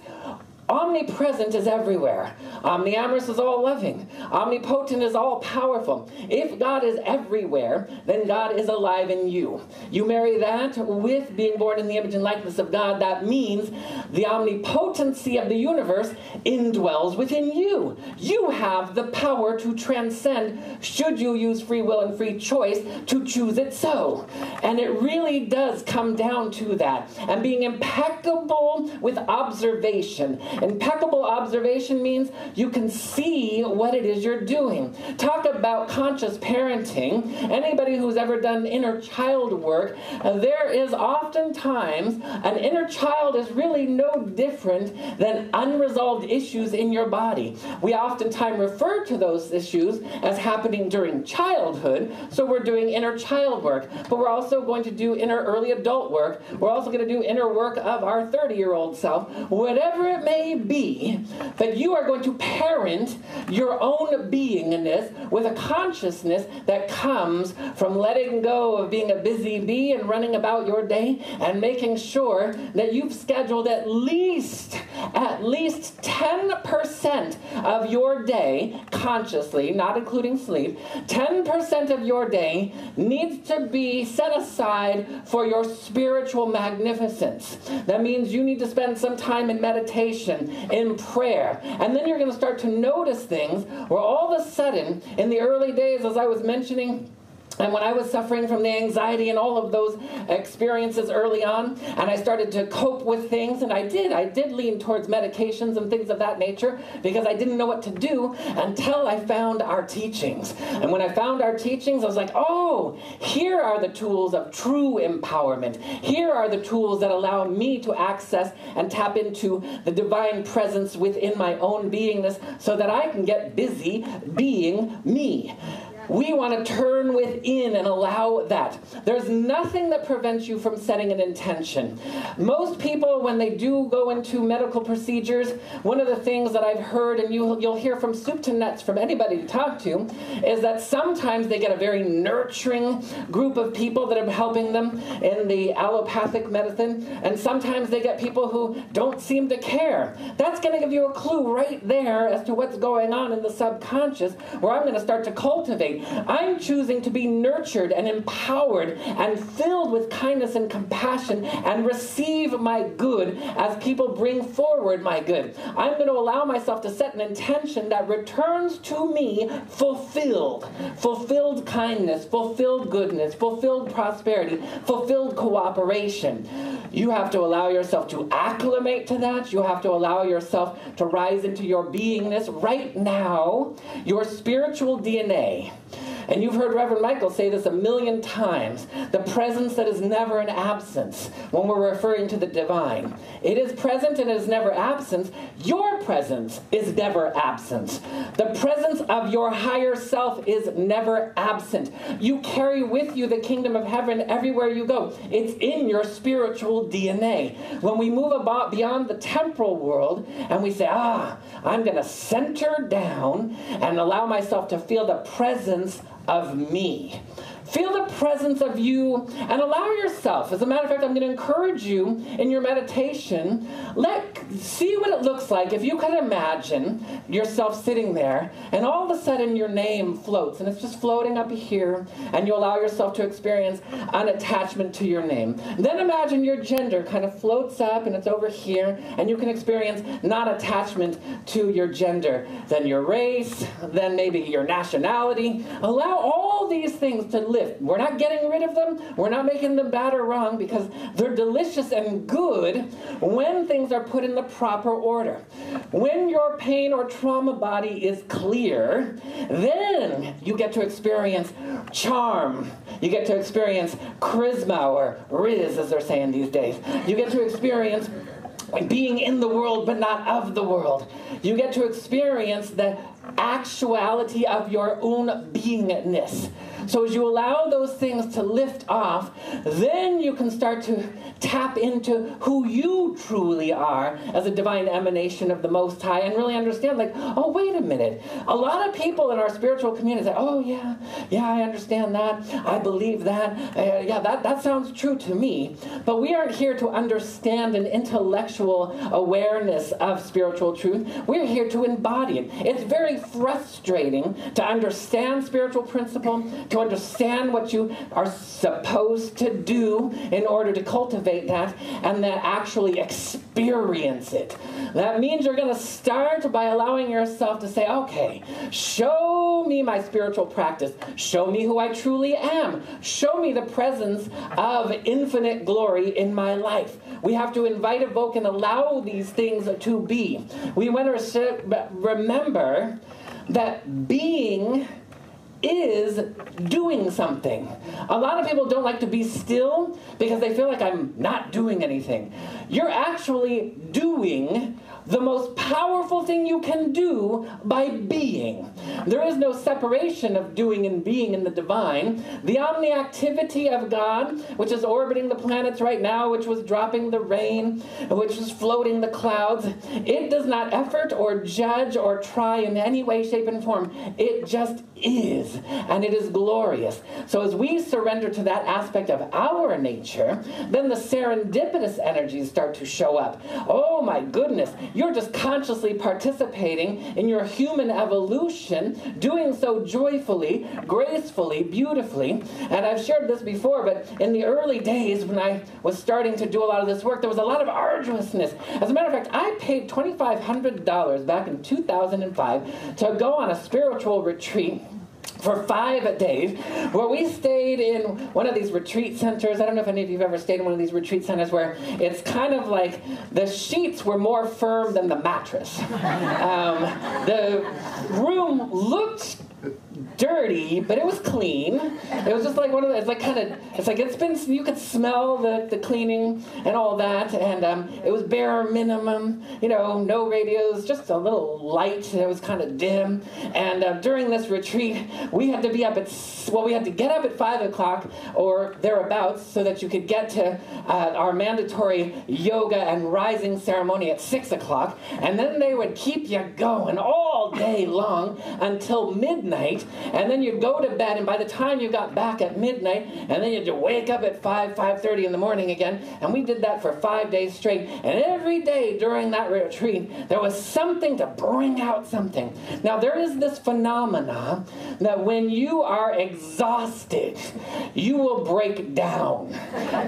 B: Omnipresent is everywhere. Omniamorous is all loving. Omnipotent is all powerful. If God is everywhere, then God is alive in you. You marry that with being born in the image and likeness of God, that means the omnipotency of the universe indwells within you. You have the power to transcend, should you use free will and free choice to choose it so. And it really does come down to that. And being impeccable with observation Impeccable observation means you can see what it is you're doing. Talk about conscious parenting. Anybody who's ever done inner child work, uh, there is oftentimes an inner child is really no different than unresolved issues in your body. We oftentimes refer to those issues as happening during childhood, so we're doing inner child work, but we're also going to do inner early adult work. We're also going to do inner work of our 30 year old self. Whatever it may be that you are going to parent your own beingness with a consciousness that comes from letting go of being a busy bee and running about your day and making sure that you've scheduled at least at least 10% of your day consciously, not including sleep, 10% of your day needs to be set aside for your spiritual magnificence. That means you need to spend some time in meditation in prayer. And then you're going to start to notice things where all of a sudden, in the early days, as I was mentioning, And when I was suffering from the anxiety and all of those experiences early on, and I started to cope with things, and I did, I did lean towards medications and things of that nature because I didn't know what to do until I found our teachings. And when I found our teachings, I was like, oh, here are the tools of true empowerment. Here are the tools that allow me to access and tap into the divine presence within my own beingness so that I can get busy being me. We want to turn and allow that. There's nothing that prevents you from setting an intention. Most people, when they do go into medical procedures, one of the things that I've heard, and you, you'll hear from soup to nuts from anybody to talk to, is that sometimes they get a very nurturing group of people that are helping them in the allopathic medicine, and sometimes they get people who don't seem to care. That's going to give you a clue right there as to what's going on in the subconscious, where I'm going to start to cultivate I'm choosing to be nurtured and empowered and filled with kindness and compassion and receive my good as people bring forward my good. I'm going to allow myself to set an intention that returns to me fulfilled. Fulfilled kindness, fulfilled goodness, fulfilled prosperity, fulfilled cooperation. You have to allow yourself to acclimate to that. You have to allow yourself to rise into your beingness right now. Your spiritual DNA and you've heard Reverend Michael say this a million times the presence that is never an absence when we're referring to the divine. It is present and it is never absence. Your presence is never absent. The presence of your higher self is never absent. You carry with you the kingdom of heaven everywhere you go, it's in your spiritual DNA. When we move about beyond the temporal world and we say, ah, I'm going to center down and allow myself to feel the presence of me. Feel the presence of you and allow yourself. As a matter of fact, I'm going to encourage you in your meditation. Let see what it looks like if you could imagine yourself sitting there and all of a sudden your name floats and it's just floating up here and you allow yourself to experience an attachment to your name. Then imagine your gender kind of floats up and it's over here and you can experience not attachment to your gender, then your race, then maybe your nationality. Allow all these things to live lift. We're not getting rid of them. We're not making them bad or wrong because they're delicious and good when things are put in the proper order. When your pain or trauma body is clear, then you get to experience charm. You get to experience charisma or riz, as they're saying these days. You get to experience being in the world but not of the world. You get to experience the actuality of your own beingness. So as you allow those things to lift off, then you can start to tap into who you truly are as a divine emanation of the Most High and really understand, like, oh, wait a minute. A lot of people in our spiritual community say, oh, yeah, yeah, I understand that. I believe that. Uh, yeah, that, that sounds true to me. But we aren't here to understand an intellectual awareness of spiritual truth. We're here to embody it. It's very frustrating to understand spiritual principle, to to understand what you are supposed to do in order to cultivate that and then actually experience it. That means you're going to start by allowing yourself to say, okay, show me my spiritual practice. Show me who I truly am. Show me the presence of infinite glory in my life. We have to invite, evoke, and allow these things to be. We want to remember that being is doing something. A lot of people don't like to be still because they feel like I'm not doing anything. You're actually doing the most powerful thing you can do by being. There is no separation of doing and being in the divine. The omniactivity of God, which is orbiting the planets right now, which was dropping the rain, which was floating the clouds, it does not effort or judge or try in any way, shape, and form. It just is, and it is glorious. So as we surrender to that aspect of our nature, then the serendipitous energies start to show up. Oh my goodness, you're just consciously participating in your human evolution, doing so joyfully, gracefully, beautifully. And I've shared this before, but in the early days when I was starting to do a lot of this work, there was a lot of arduousness. As a matter of fact, I paid $2,500 back in 2005 to go on a spiritual retreat for five days where we stayed in one of these retreat centers. I don't know if any of you have ever stayed in one of these retreat centers where it's kind of like the sheets were more firm than the mattress. Um, the room looked dirty, but it was clean. It was just like one of the, it's like kind of, it's like it's been, you could smell the, the cleaning and all that, and um, it was bare minimum, you know, no radios, just a little light, it was kind of dim. And uh, during this retreat, we had to be up at, well, we had to get up at 5 o'clock or thereabouts so that you could get to uh, our mandatory yoga and rising ceremony at 6 o'clock, and then they would keep you going all day long until midnight and then you'd go to bed, and by the time you got back at midnight, and then you'd wake up at 5, 5.30 in the morning again, and we did that for five days straight. And every day during that retreat, there was something to bring out something. Now, there is this phenomena that when you are exhausted, you will break down.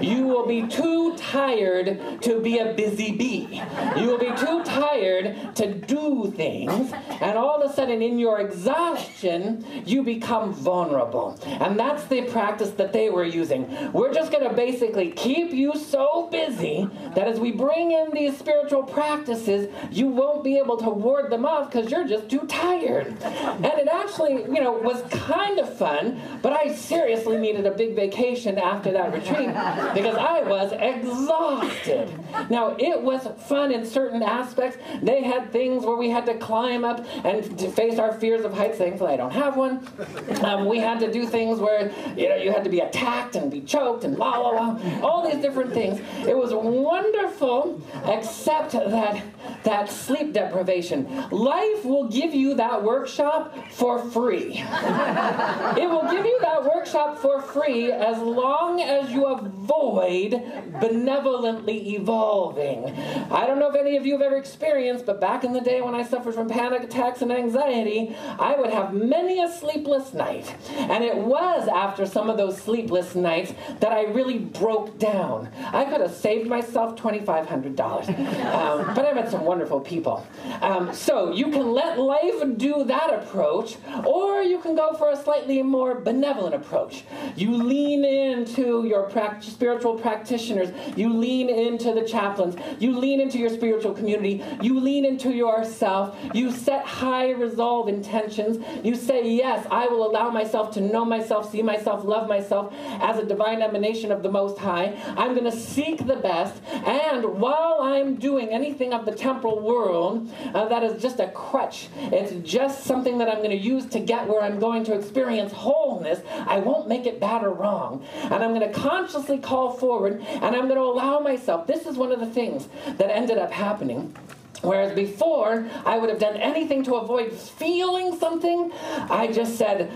B: You will be too tired to be a busy bee. You will be too tired to do things, and all of a sudden, in your exhaustion, you become vulnerable. And that's the practice that they were using. We're just going to basically keep you so busy that as we bring in these spiritual practices, you won't be able to ward them off because you're just too tired. And it actually, you know, was kind of fun, but I seriously needed a big vacation after that retreat because I was exhausted. Now, it was fun in certain aspects. They had things where we had to climb up and to face our fears of heights. things Thankfully, I don't have one. Um, we had to do things where you know you had to be attacked and be choked and la la la, all these different things. It was wonderful, except that that sleep deprivation. Life will give you that workshop for free. it will give you that workshop for free as long as you avoid benevolently evolving. I don't know if any of you have ever experienced, but back in the day when I suffered from panic attacks and anxiety, I would have many a sleepless night. And it was after some of those sleepless nights that I really broke down. I could have saved myself $2,500. Um, but I met some wonderful people. Um, so you can let life do that approach, or you can go for a slightly more benevolent approach. You lean into your spiritual practitioners, you lean into the chaplains, you lean into your spiritual community, you lean into yourself, you set high resolve intentions, you say, Yes, I will allow myself to know myself, see myself, love myself as a divine emanation of the Most High. I'm going to seek the best, and while I'm doing anything of the temporal world uh, that is just a crutch, it's just something that I'm going to use to get where I'm going to experience wholeness, I won't make it bad or wrong. And I'm going to consciously call forward, and I'm going to allow myself. This is one of the things that ended up happening. Whereas before, I would have done anything to avoid feeling something. I just said,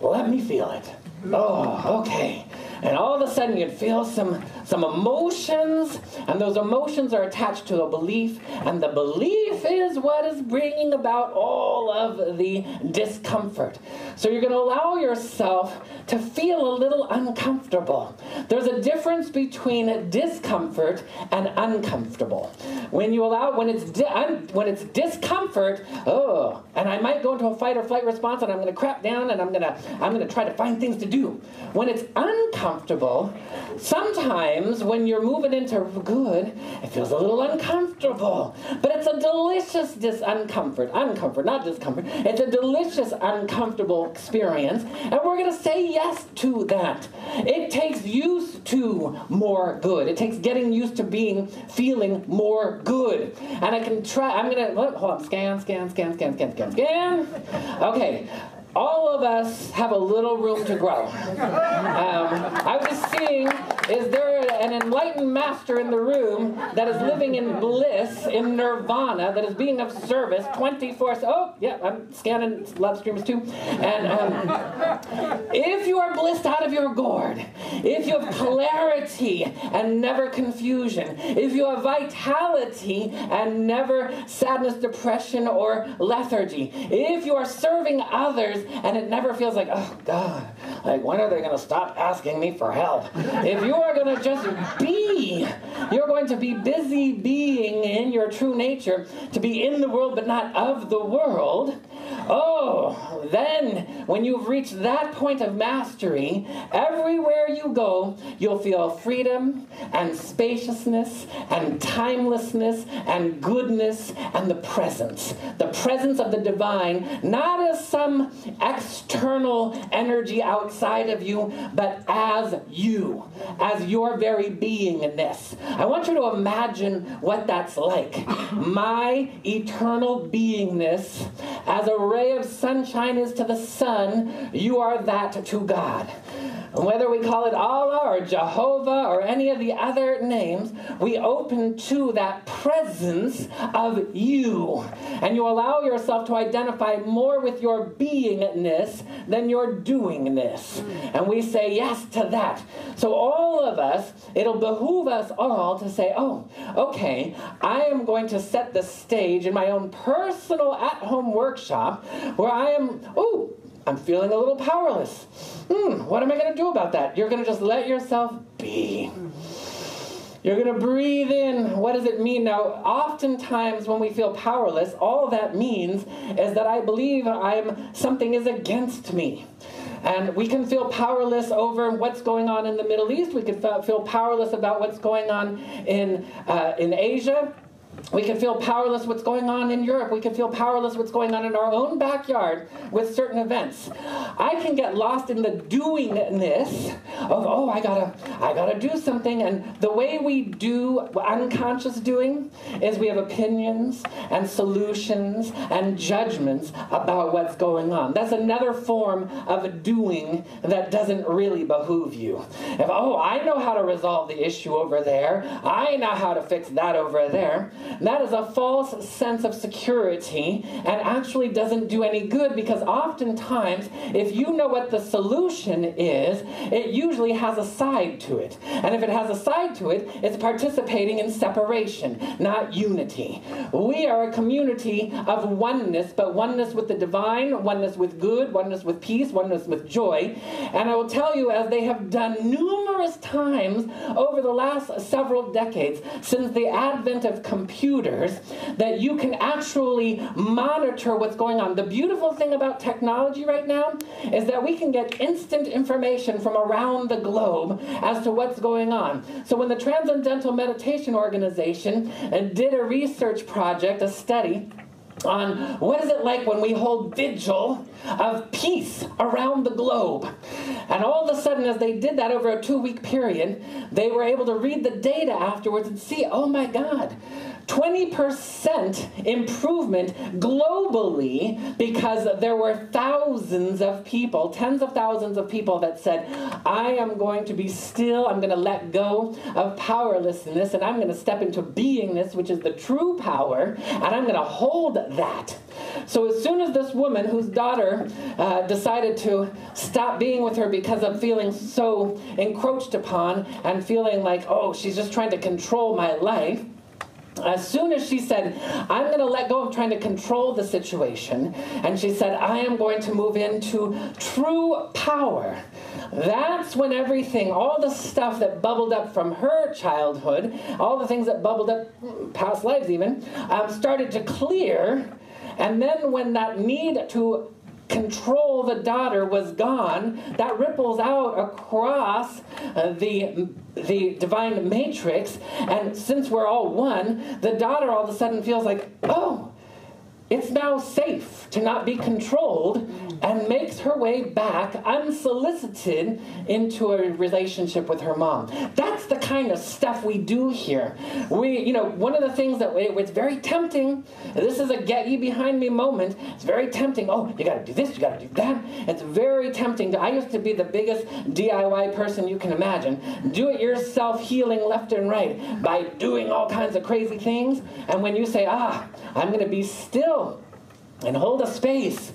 B: let me feel it. Oh, okay. And all of a sudden you'd feel some, some emotions, and those emotions are attached to a belief, and the belief is what is bringing about all of the discomfort. So you're going to allow yourself to feel a little uncomfortable. There's a difference between discomfort and uncomfortable. When you allow, when it's di- un, when it's discomfort, oh, and I might go into a fight or flight response, and I'm going to crap down, and I'm going to I'm going to try to find things to do. When it's uncomfortable, sometimes when you're moving into good, it feels a little uncomfortable. But it's a delicious dis- uncomfort, uncomfort, not discomfort. It's a delicious uncomfortable experience, and we're going to say yes to that. It takes used to more good. It takes getting used to being, feeling more good. And I can try, I'm going to, hold on, scan, scan, scan, scan, scan, scan, scan. Okay all of us have a little room to grow. Um, I was seeing, is there an enlightened master in the room that is living in bliss, in nirvana, that is being of service 24 Oh, yeah, I'm scanning live streams too. And um, if you are blissed out of your gourd, if you have clarity and never confusion, if you have vitality and never sadness, depression, or lethargy, if you are serving others and it never feels like, oh God, like when are they going to stop asking me for help? If you are going to just be, you're going to be busy being in your true nature, to be in the world but not of the world. Oh, then when you've reached that point of mastery, everywhere you go, you'll feel freedom and spaciousness and timelessness and goodness and the presence. The presence of the divine, not as some external energy outside of you, but as you, as your very beingness. I want you to imagine what that's like. My eternal beingness as a ray of sunshine is to the sun, you are that to God. Whether we call it Allah or Jehovah or any of the other names, we open to that presence of you. And you allow yourself to identify more with your beingness than your doingness. And we say yes to that. So, all of us, it'll behoove us all to say, oh, okay, I am going to set the stage in my own personal at home workshop where I am, oh, I'm feeling a little powerless. Hmm, what am I going to do about that? You're going to just let yourself be. You're going to breathe in. What does it mean? Now, oftentimes when we feel powerless, all that means is that I believe I'm something is against me. And we can feel powerless over what's going on in the Middle East. We can feel powerless about what's going on in, uh, in Asia. We can feel powerless what's going on in Europe. We can feel powerless what's going on in our own backyard with certain events. I can get lost in the doingness of, oh, I gotta, I gotta do something. And the way we do unconscious doing is we have opinions and solutions and judgments about what's going on. That's another form of doing that doesn't really behoove you. If, oh, I know how to resolve the issue over there, I know how to fix that over there. That is a false sense of security and actually doesn't do any good because oftentimes, if you know what the solution is, it usually has a side to it. And if it has a side to it, it's participating in separation, not unity. We are a community of oneness, but oneness with the divine, oneness with good, oneness with peace, oneness with joy. And I will tell you, as they have done numerous times over the last several decades, since the advent of computing, computers that you can actually monitor what's going on. The beautiful thing about technology right now is that we can get instant information from around the globe as to what's going on. So when the Transcendental Meditation Organization uh, did a research project, a study, on what is it like when we hold vigil of peace around the globe. And all of a sudden, as they did that over a two week period, they were able to read the data afterwards and see, oh my God, 20% improvement globally because there were thousands of people, tens of thousands of people that said, I am going to be still, I'm going to let go of powerlessness, and I'm going to step into beingness, which is the true power, and I'm going to hold that. So as soon as this woman, whose daughter uh, decided to stop being with her because of feeling so encroached upon and feeling like, oh, she's just trying to control my life, as soon as she said, I'm going to let go of trying to control the situation, and she said, I am going to move into true power, that's when everything, all the stuff that bubbled up from her childhood, all the things that bubbled up, past lives even, um, started to clear. And then when that need to control the daughter was gone, that ripples out across uh, the, the divine matrix. And since we're all one, the daughter all of a sudden feels like, oh, it's now safe to not be controlled and makes her way back unsolicited into a relationship with her mom. That's the kind of stuff we do here. We, you know, one of the things that it's very tempting, this is a get you behind me moment. It's very tempting. Oh, you got to do this, you got to do that. It's very tempting. I used to be the biggest DIY person you can imagine. Do it yourself healing left and right by doing all kinds of crazy things. And when you say, ah, I'm going to be still and hold a space.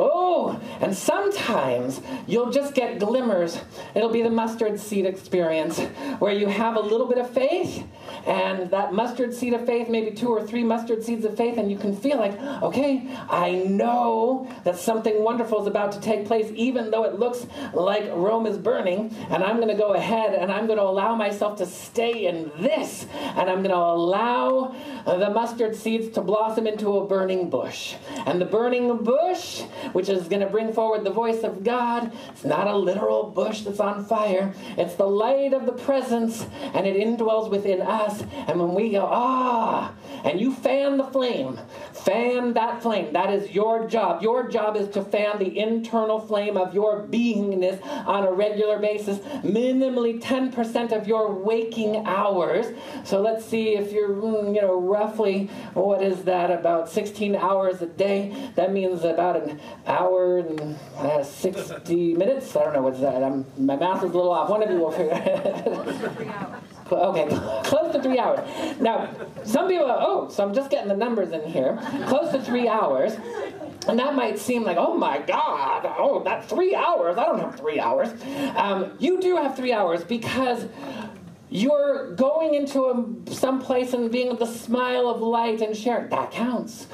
B: Oh, and sometimes you'll just get glimmers. It'll be the mustard seed experience where you have a little bit of faith, and that mustard seed of faith, maybe two or three mustard seeds of faith, and you can feel like, okay, I know that something wonderful is about to take place, even though it looks like Rome is burning, and I'm going to go ahead and I'm going to allow myself to stay in this, and I'm going to allow the mustard seeds to blossom into a burning bush. And the burning bush, which is going to bring forward the voice of God, it's not a literal bush that's on fire. It's the light of the presence, and it indwells within us. And when we go, ah, and you fan the flame, fan that flame. That is your job. Your job is to fan the internal flame of your beingness on a regular basis, minimally 10% of your waking hours. So let's see if you're, mm, you know, roughly, what is that, about 16 hours a day that means about an hour and uh, 60 minutes. I don't know what's that. I'm, my math is a little off. One of you will figure it out. Okay, close to three hours. Now, some people, are, oh, so I'm just getting the numbers in here. Close to three hours. And that might seem like, oh my God, oh, that three hours. I don't have three hours. Um, you do have three hours because you're going into a, some place and being the smile of light and sharing. That counts.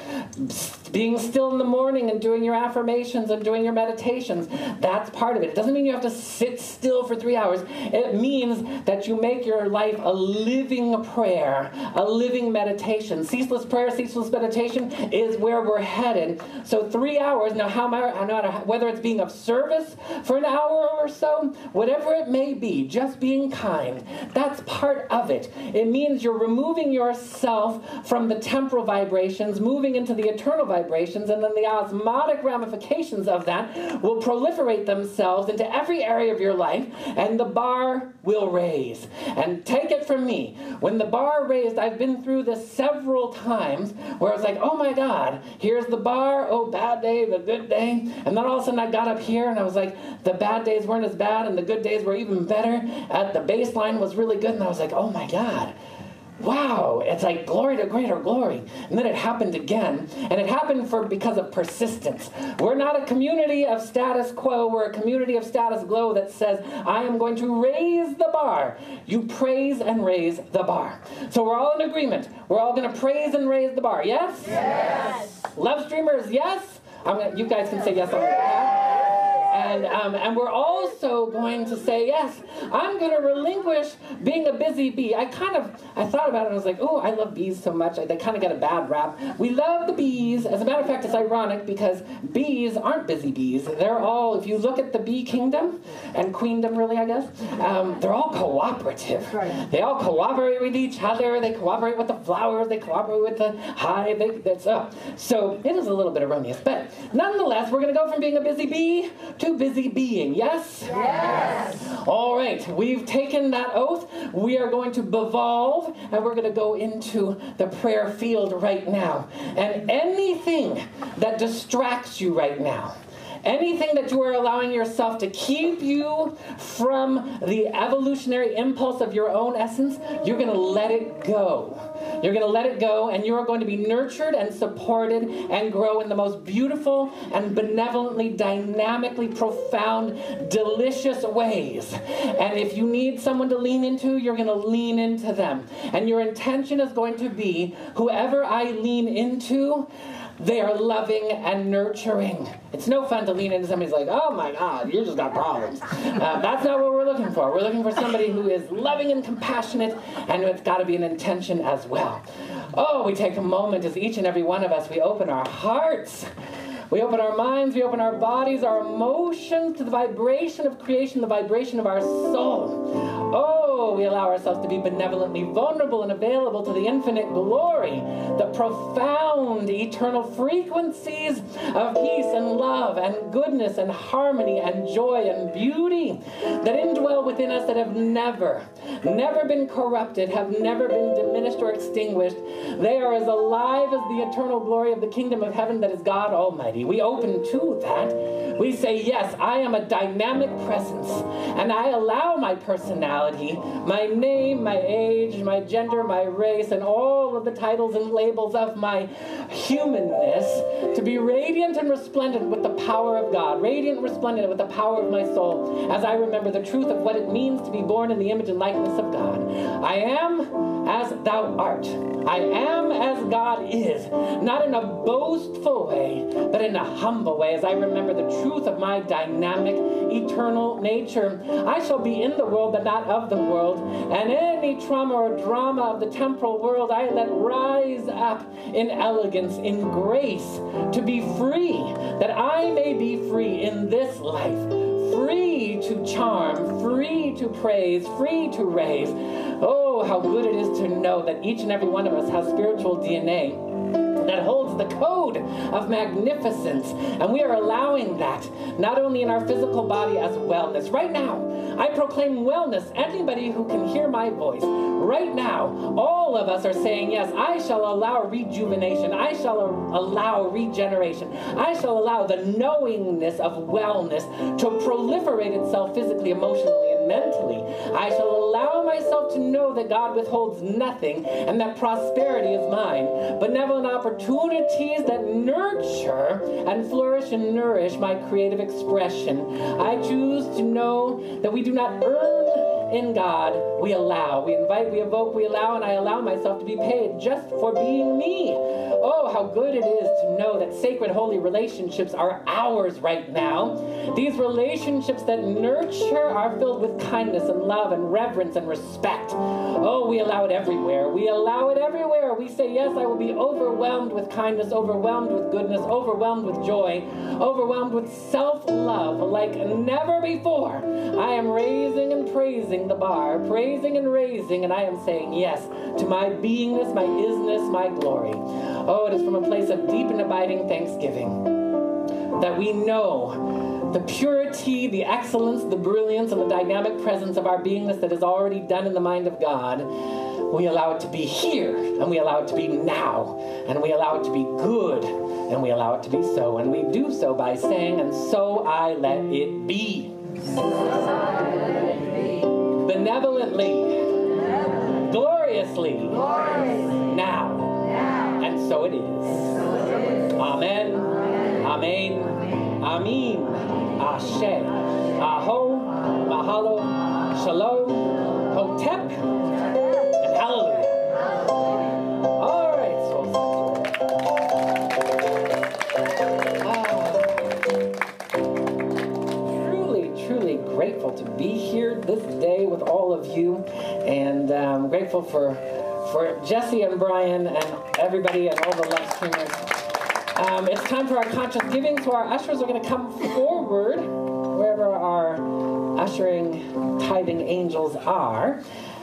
B: Being still in the morning and doing your affirmations and doing your meditations. That's part of it. It doesn't mean you have to sit still for three hours. It means that you make your life a living prayer, a living meditation. Ceaseless prayer, ceaseless meditation is where we're headed. So three hours. Now, how I? Whether it's being of service for an hour or so, whatever it may be, just being kind. That's part of it. It means you're removing yourself from the temporal vibrations, moving into the eternal vibrations, and then the osmotic ramifications of that will proliferate themselves into every area of your life, and the bar will raise. And take it from me, when the bar raised, I've been through this several times where it's like, oh my God, here's the bar, oh, bad day, the good day. And then all of a sudden I got up here and I was like, the bad days weren't as bad, and the good days were even better. At the baseline was really good. And I was like, oh my God, wow, it's like glory to greater glory. And then it happened again. And it happened for because of persistence. We're not a community of status quo, we're a community of status glow that says, I am going to raise the bar. You praise and raise the bar. So we're all in agreement. We're all going to praise and raise the bar. Yes?
G: Yes.
B: Love streamers, yes? I'm gonna, you guys can say yes on that. And, um, and we're also going to say, yes, I'm going to relinquish being a busy bee. I kind of, I thought about it and I was like, oh, I love bees so much. They kind of get a bad rap. We love the bees. As a matter of fact, it's ironic because bees aren't busy bees. They're all, if you look at the bee kingdom and queendom, really, I guess, um, they're all cooperative. Right. They all cooperate with each other. They cooperate with the flowers. They cooperate with the hive. They, that's, uh, so it is a little bit erroneous. But nonetheless, we're going to go from being a busy bee to too busy being. Yes?
G: Yes.
B: All right, we've taken that oath. We are going to evolve and we're going to go into the prayer field right now. And anything that distracts you right now, anything that you are allowing yourself to keep you from the evolutionary impulse of your own essence, you're going to let it go. You're going to let it go, and you are going to be nurtured and supported and grow in the most beautiful and benevolently, dynamically profound, delicious ways. And if you need someone to lean into, you're going to lean into them. And your intention is going to be whoever I lean into, they are loving and nurturing. It's no fun to lean into somebody's like, oh my God, you just got problems. Uh, that's not what we're looking for. We're looking for somebody who is loving and compassionate, and it's got to be an intention as well. Oh, we take a moment as each and every one of us, we open our hearts. We open our minds, we open our bodies, our emotions to the vibration of creation, the vibration of our soul. Oh, we allow ourselves to be benevolently vulnerable and available to the infinite glory, the profound eternal frequencies of peace and love and goodness and harmony and joy and beauty that indwell within us that have never, never been corrupted, have never been diminished or extinguished. They are as alive as the eternal glory of the kingdom of heaven that is God Almighty. Already. We open to that. We say, Yes, I am a dynamic presence, and I allow my personality, my name, my age, my gender, my race, and all of the titles and labels of my humanness to be radiant and resplendent with the power of God, radiant and resplendent with the power of my soul, as I remember the truth of what it means to be born in the image and likeness of God. I am as thou art. I am as God is, not in a boastful way, but in a humble way, as I remember the truth of my dynamic, eternal nature. I shall be in the world, but not of the world, and any trauma or drama of the temporal world I let rise up in elegance, in grace, to be free, that I may be free in this life free to charm, free to praise, free to raise. Oh, how good it is to know that each and every one of us has spiritual DNA that holds the code of magnificence. And we are allowing that, not only in our physical body as wellness. Right now, I proclaim wellness. Anybody who can hear my voice, right now, all of us are saying, Yes, I shall allow rejuvenation. I shall allow regeneration. I shall allow the knowingness of wellness to proliferate itself physically, emotionally, mentally. I shall allow myself to know that God withholds nothing and that prosperity is mine. Benevolent opportunities that nurture and flourish and nourish my creative expression. I choose to know that we do not earn in God, we allow. We invite, we evoke, we allow, and I allow myself to be paid just for being me. Oh, how good it is to know that sacred, holy relationships are ours right now. These relationships that nurture are filled with kindness and love and reverence and respect. Oh, we allow it everywhere. We allow it everywhere. We say, Yes, I will be overwhelmed with kindness, overwhelmed with goodness, overwhelmed with joy, overwhelmed with self love like never before. I am raising and praising the bar, praising and raising, and I am saying yes to my beingness, my isness, my glory. Oh, it is from a place of deep and abiding thanksgiving that we know the purity, the excellence, the brilliance, and the dynamic presence of our beingness that is already done in the mind of God. We allow it to be here, and we allow it to be now, and we allow it to be good, and we allow it to be so. And we do so by saying, And so I let it be. Benevolently, gloriously, now. And so it is. Amen. Amen. Amen. Ashe. Aho. Mahalo. Shalom. Hotep. Grateful for for Jesse and Brian and everybody and all the love streamers. Um, it's time for our conscious giving, so our ushers are going to come forward wherever our ushering, tithing angels are.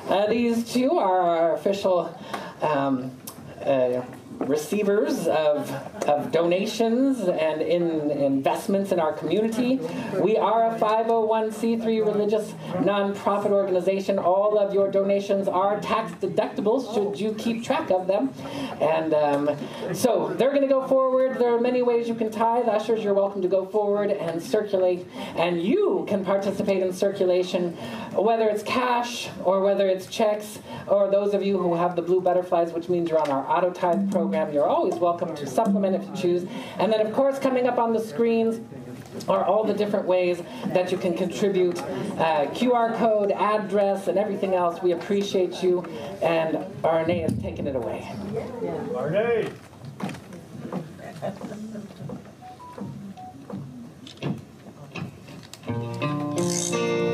B: Uh, these two are our official um, uh, receivers of, of donations and in investments in our community. We are a 501c3 religious nonprofit organization. All of your donations are tax deductible should you keep track of them. And um, so they're going to go forward. There are many ways you can tithe. Ushers, you're welcome to go forward and circulate. And you can participate in circulation, whether it's cash or whether it's checks, or those of you who have the blue butterflies, which means you're on our auto tithe program, you're always welcome to supplement if you choose. And then, of course, coming up on the screens are all the different ways that you can contribute uh, QR code, address, and everything else. We appreciate you. And Arne is taking it away.
D: Arne.
I: I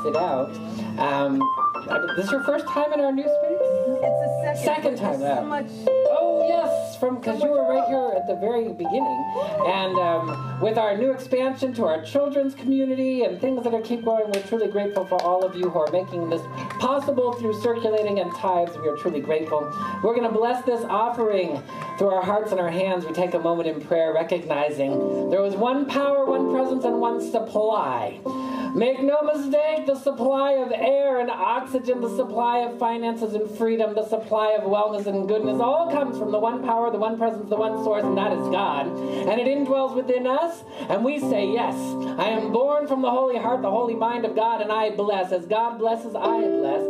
B: Pointed out, um, this is your first time in our new space?
H: It's the second.
B: Second time, yeah.
H: So much.
B: Oh yes, from because you were right here at the very beginning, and um, with our new expansion to our children's community and things that are keep going, we're truly grateful for all of you who are making this possible through circulating and tithes. We are truly grateful. We're going to bless this offering through our hearts and our hands. We take a moment in prayer, recognizing there was one power, one presence, and one supply. Make no mistake, the supply of air and oxygen, the supply of finances and freedom, the supply of wellness and goodness all comes from the one power, the one presence, the one source, and that is God. And it indwells within us, and we say, Yes, I am born from the holy heart, the holy mind of God, and I bless. As God blesses, I bless.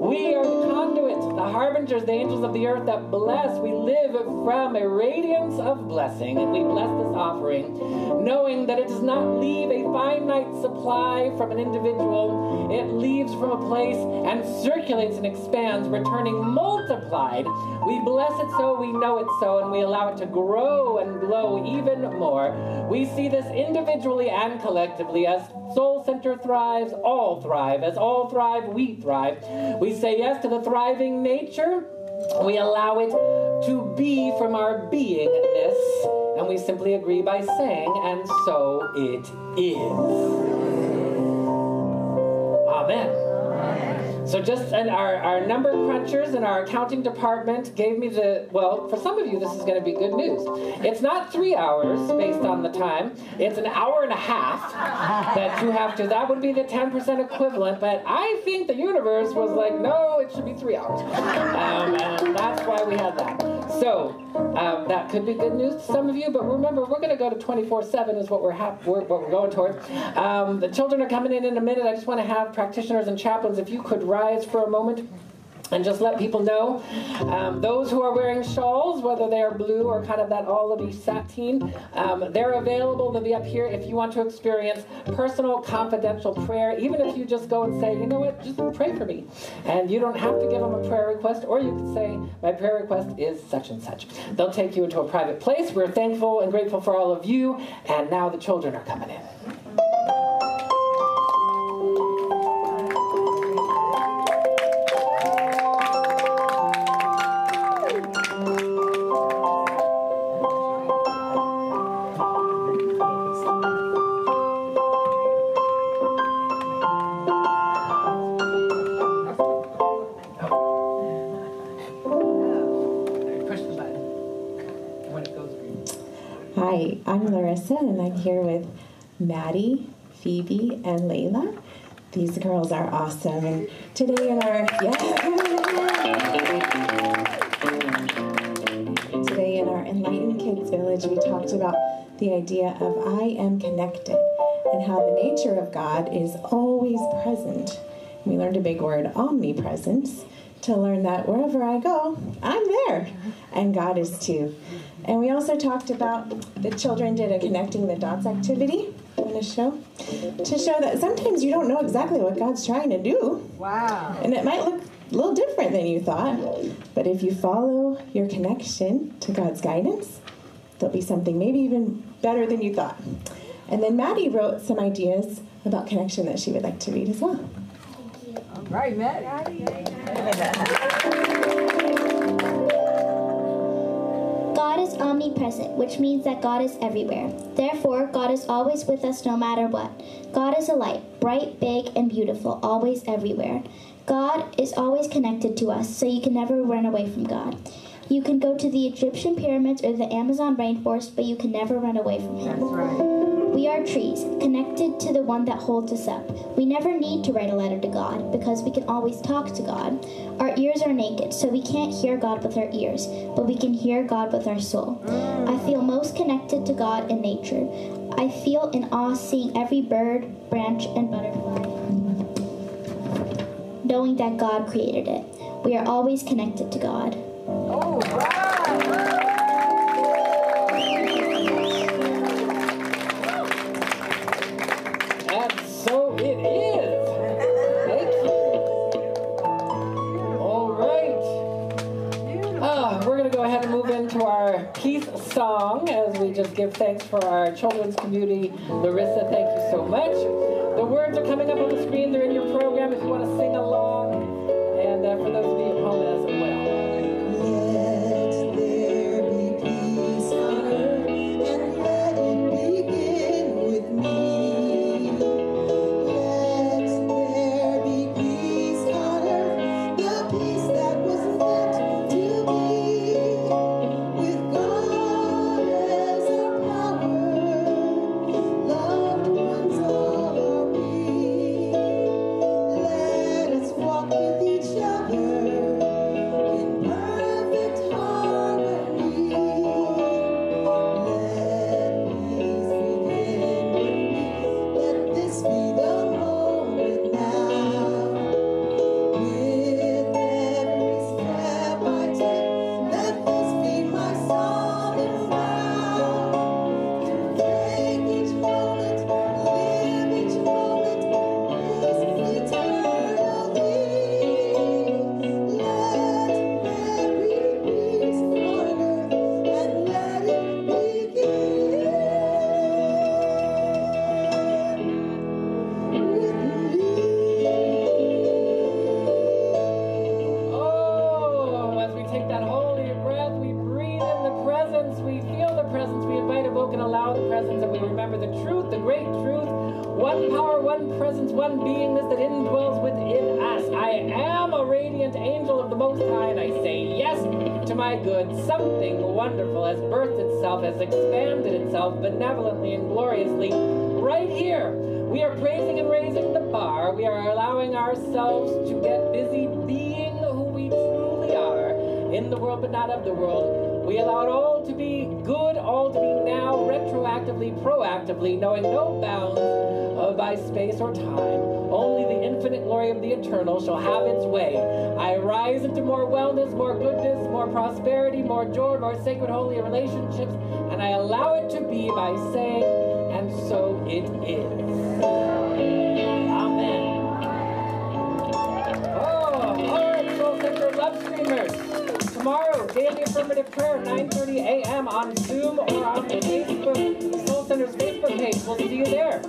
B: We are the conduits, the harbingers, the angels of the earth that bless. We live from a radiance of blessing, and we bless this offering, knowing that it does not leave a finite supply from an individual. It leaves from a place and circulates and expands, returning multiplied. We bless it so, we know it so, and we allow it to grow and glow even more. We see this individually and collectively as Soul Center thrives, all thrive. As all thrive, we thrive. We say yes to the thriving nature. We allow it to be from our beingness, and we simply agree by saying, and so it is. Amen. So just and our, our number crunchers and our accounting department gave me the well, for some of you this is going to be good news. It's not three hours based on the time. It's an hour and a half that you have to. That would be the 10% equivalent. But I think the universe was like, no, it should be three hours. Um, and that's why we had that. So um, that could be good news to some of you. But remember, we're going to go to 24/7 is what we're, hap- we're what we're going towards. Um, the children are coming in in a minute. I just want to have practitioners and chaplains, if you could rise for a moment and just let people know. Um, those who are wearing shawls, whether they are blue or kind of that olive sateen, um, they're available. They'll be up here if you want to experience personal, confidential prayer. Even if you just go and say, you know what, just pray for me. And you don't have to give them a prayer request, or you can say, my prayer request is such and such. They'll take you into a private place. We're thankful and grateful for all of you. And now the children are coming in.
J: Maddie, Phoebe, and Layla. These girls are awesome, and today in our today in our Enlightened Kids Village, we talked about the idea of I am connected and how the nature of God is always present. We learned a big word, omnipresence, to learn that wherever I go, I'm there, and God is too. And we also talked about the children did a connecting the dots activity in a show to show that sometimes you don't know exactly what God's trying to do.
H: Wow.
J: And it might look a little different than you thought. But if you follow your connection to God's guidance, there'll be something maybe even better than you thought. And then Maddie wrote some ideas about connection that she would like to read as well.
H: All right, Matt.
K: omnipresent, which means that God is everywhere. Therefore, God is always with us no matter what. God is a light, bright, big, and beautiful, always everywhere. God is always connected to us, so you can never run away from God. You can go to the Egyptian pyramids or the Amazon rainforest, but you can never run away from Him.
H: That's right.
K: We are trees, connected to the one that holds us up. We never need to write a letter to God because we can always talk to God. Our ears are naked, so we can't hear God with our ears, but we can hear God with our soul. I mm. feel most connected to God in nature. I feel in awe seeing every bird, branch, and butterfly, knowing that God created it. We are always connected to God.
H: Oh, wow.
B: And so it is. Thank you. All right. Ah, we're going to go ahead and move into our peace song as we just give thanks for our children's community. Larissa, thank you so much. The words are coming up on the screen. They're in your program if you want to sing along. Shall have its way. I rise into more wellness, more goodness, more prosperity, more joy, more sacred, holy relationships, and I allow it to be by saying, and so it is. Amen. Oh, all right, Soul Center Love Streamers. Tomorrow, daily affirmative prayer, 9.30 a.m. on Zoom or on Facebook, Soul Center's Facebook page. We'll see you there.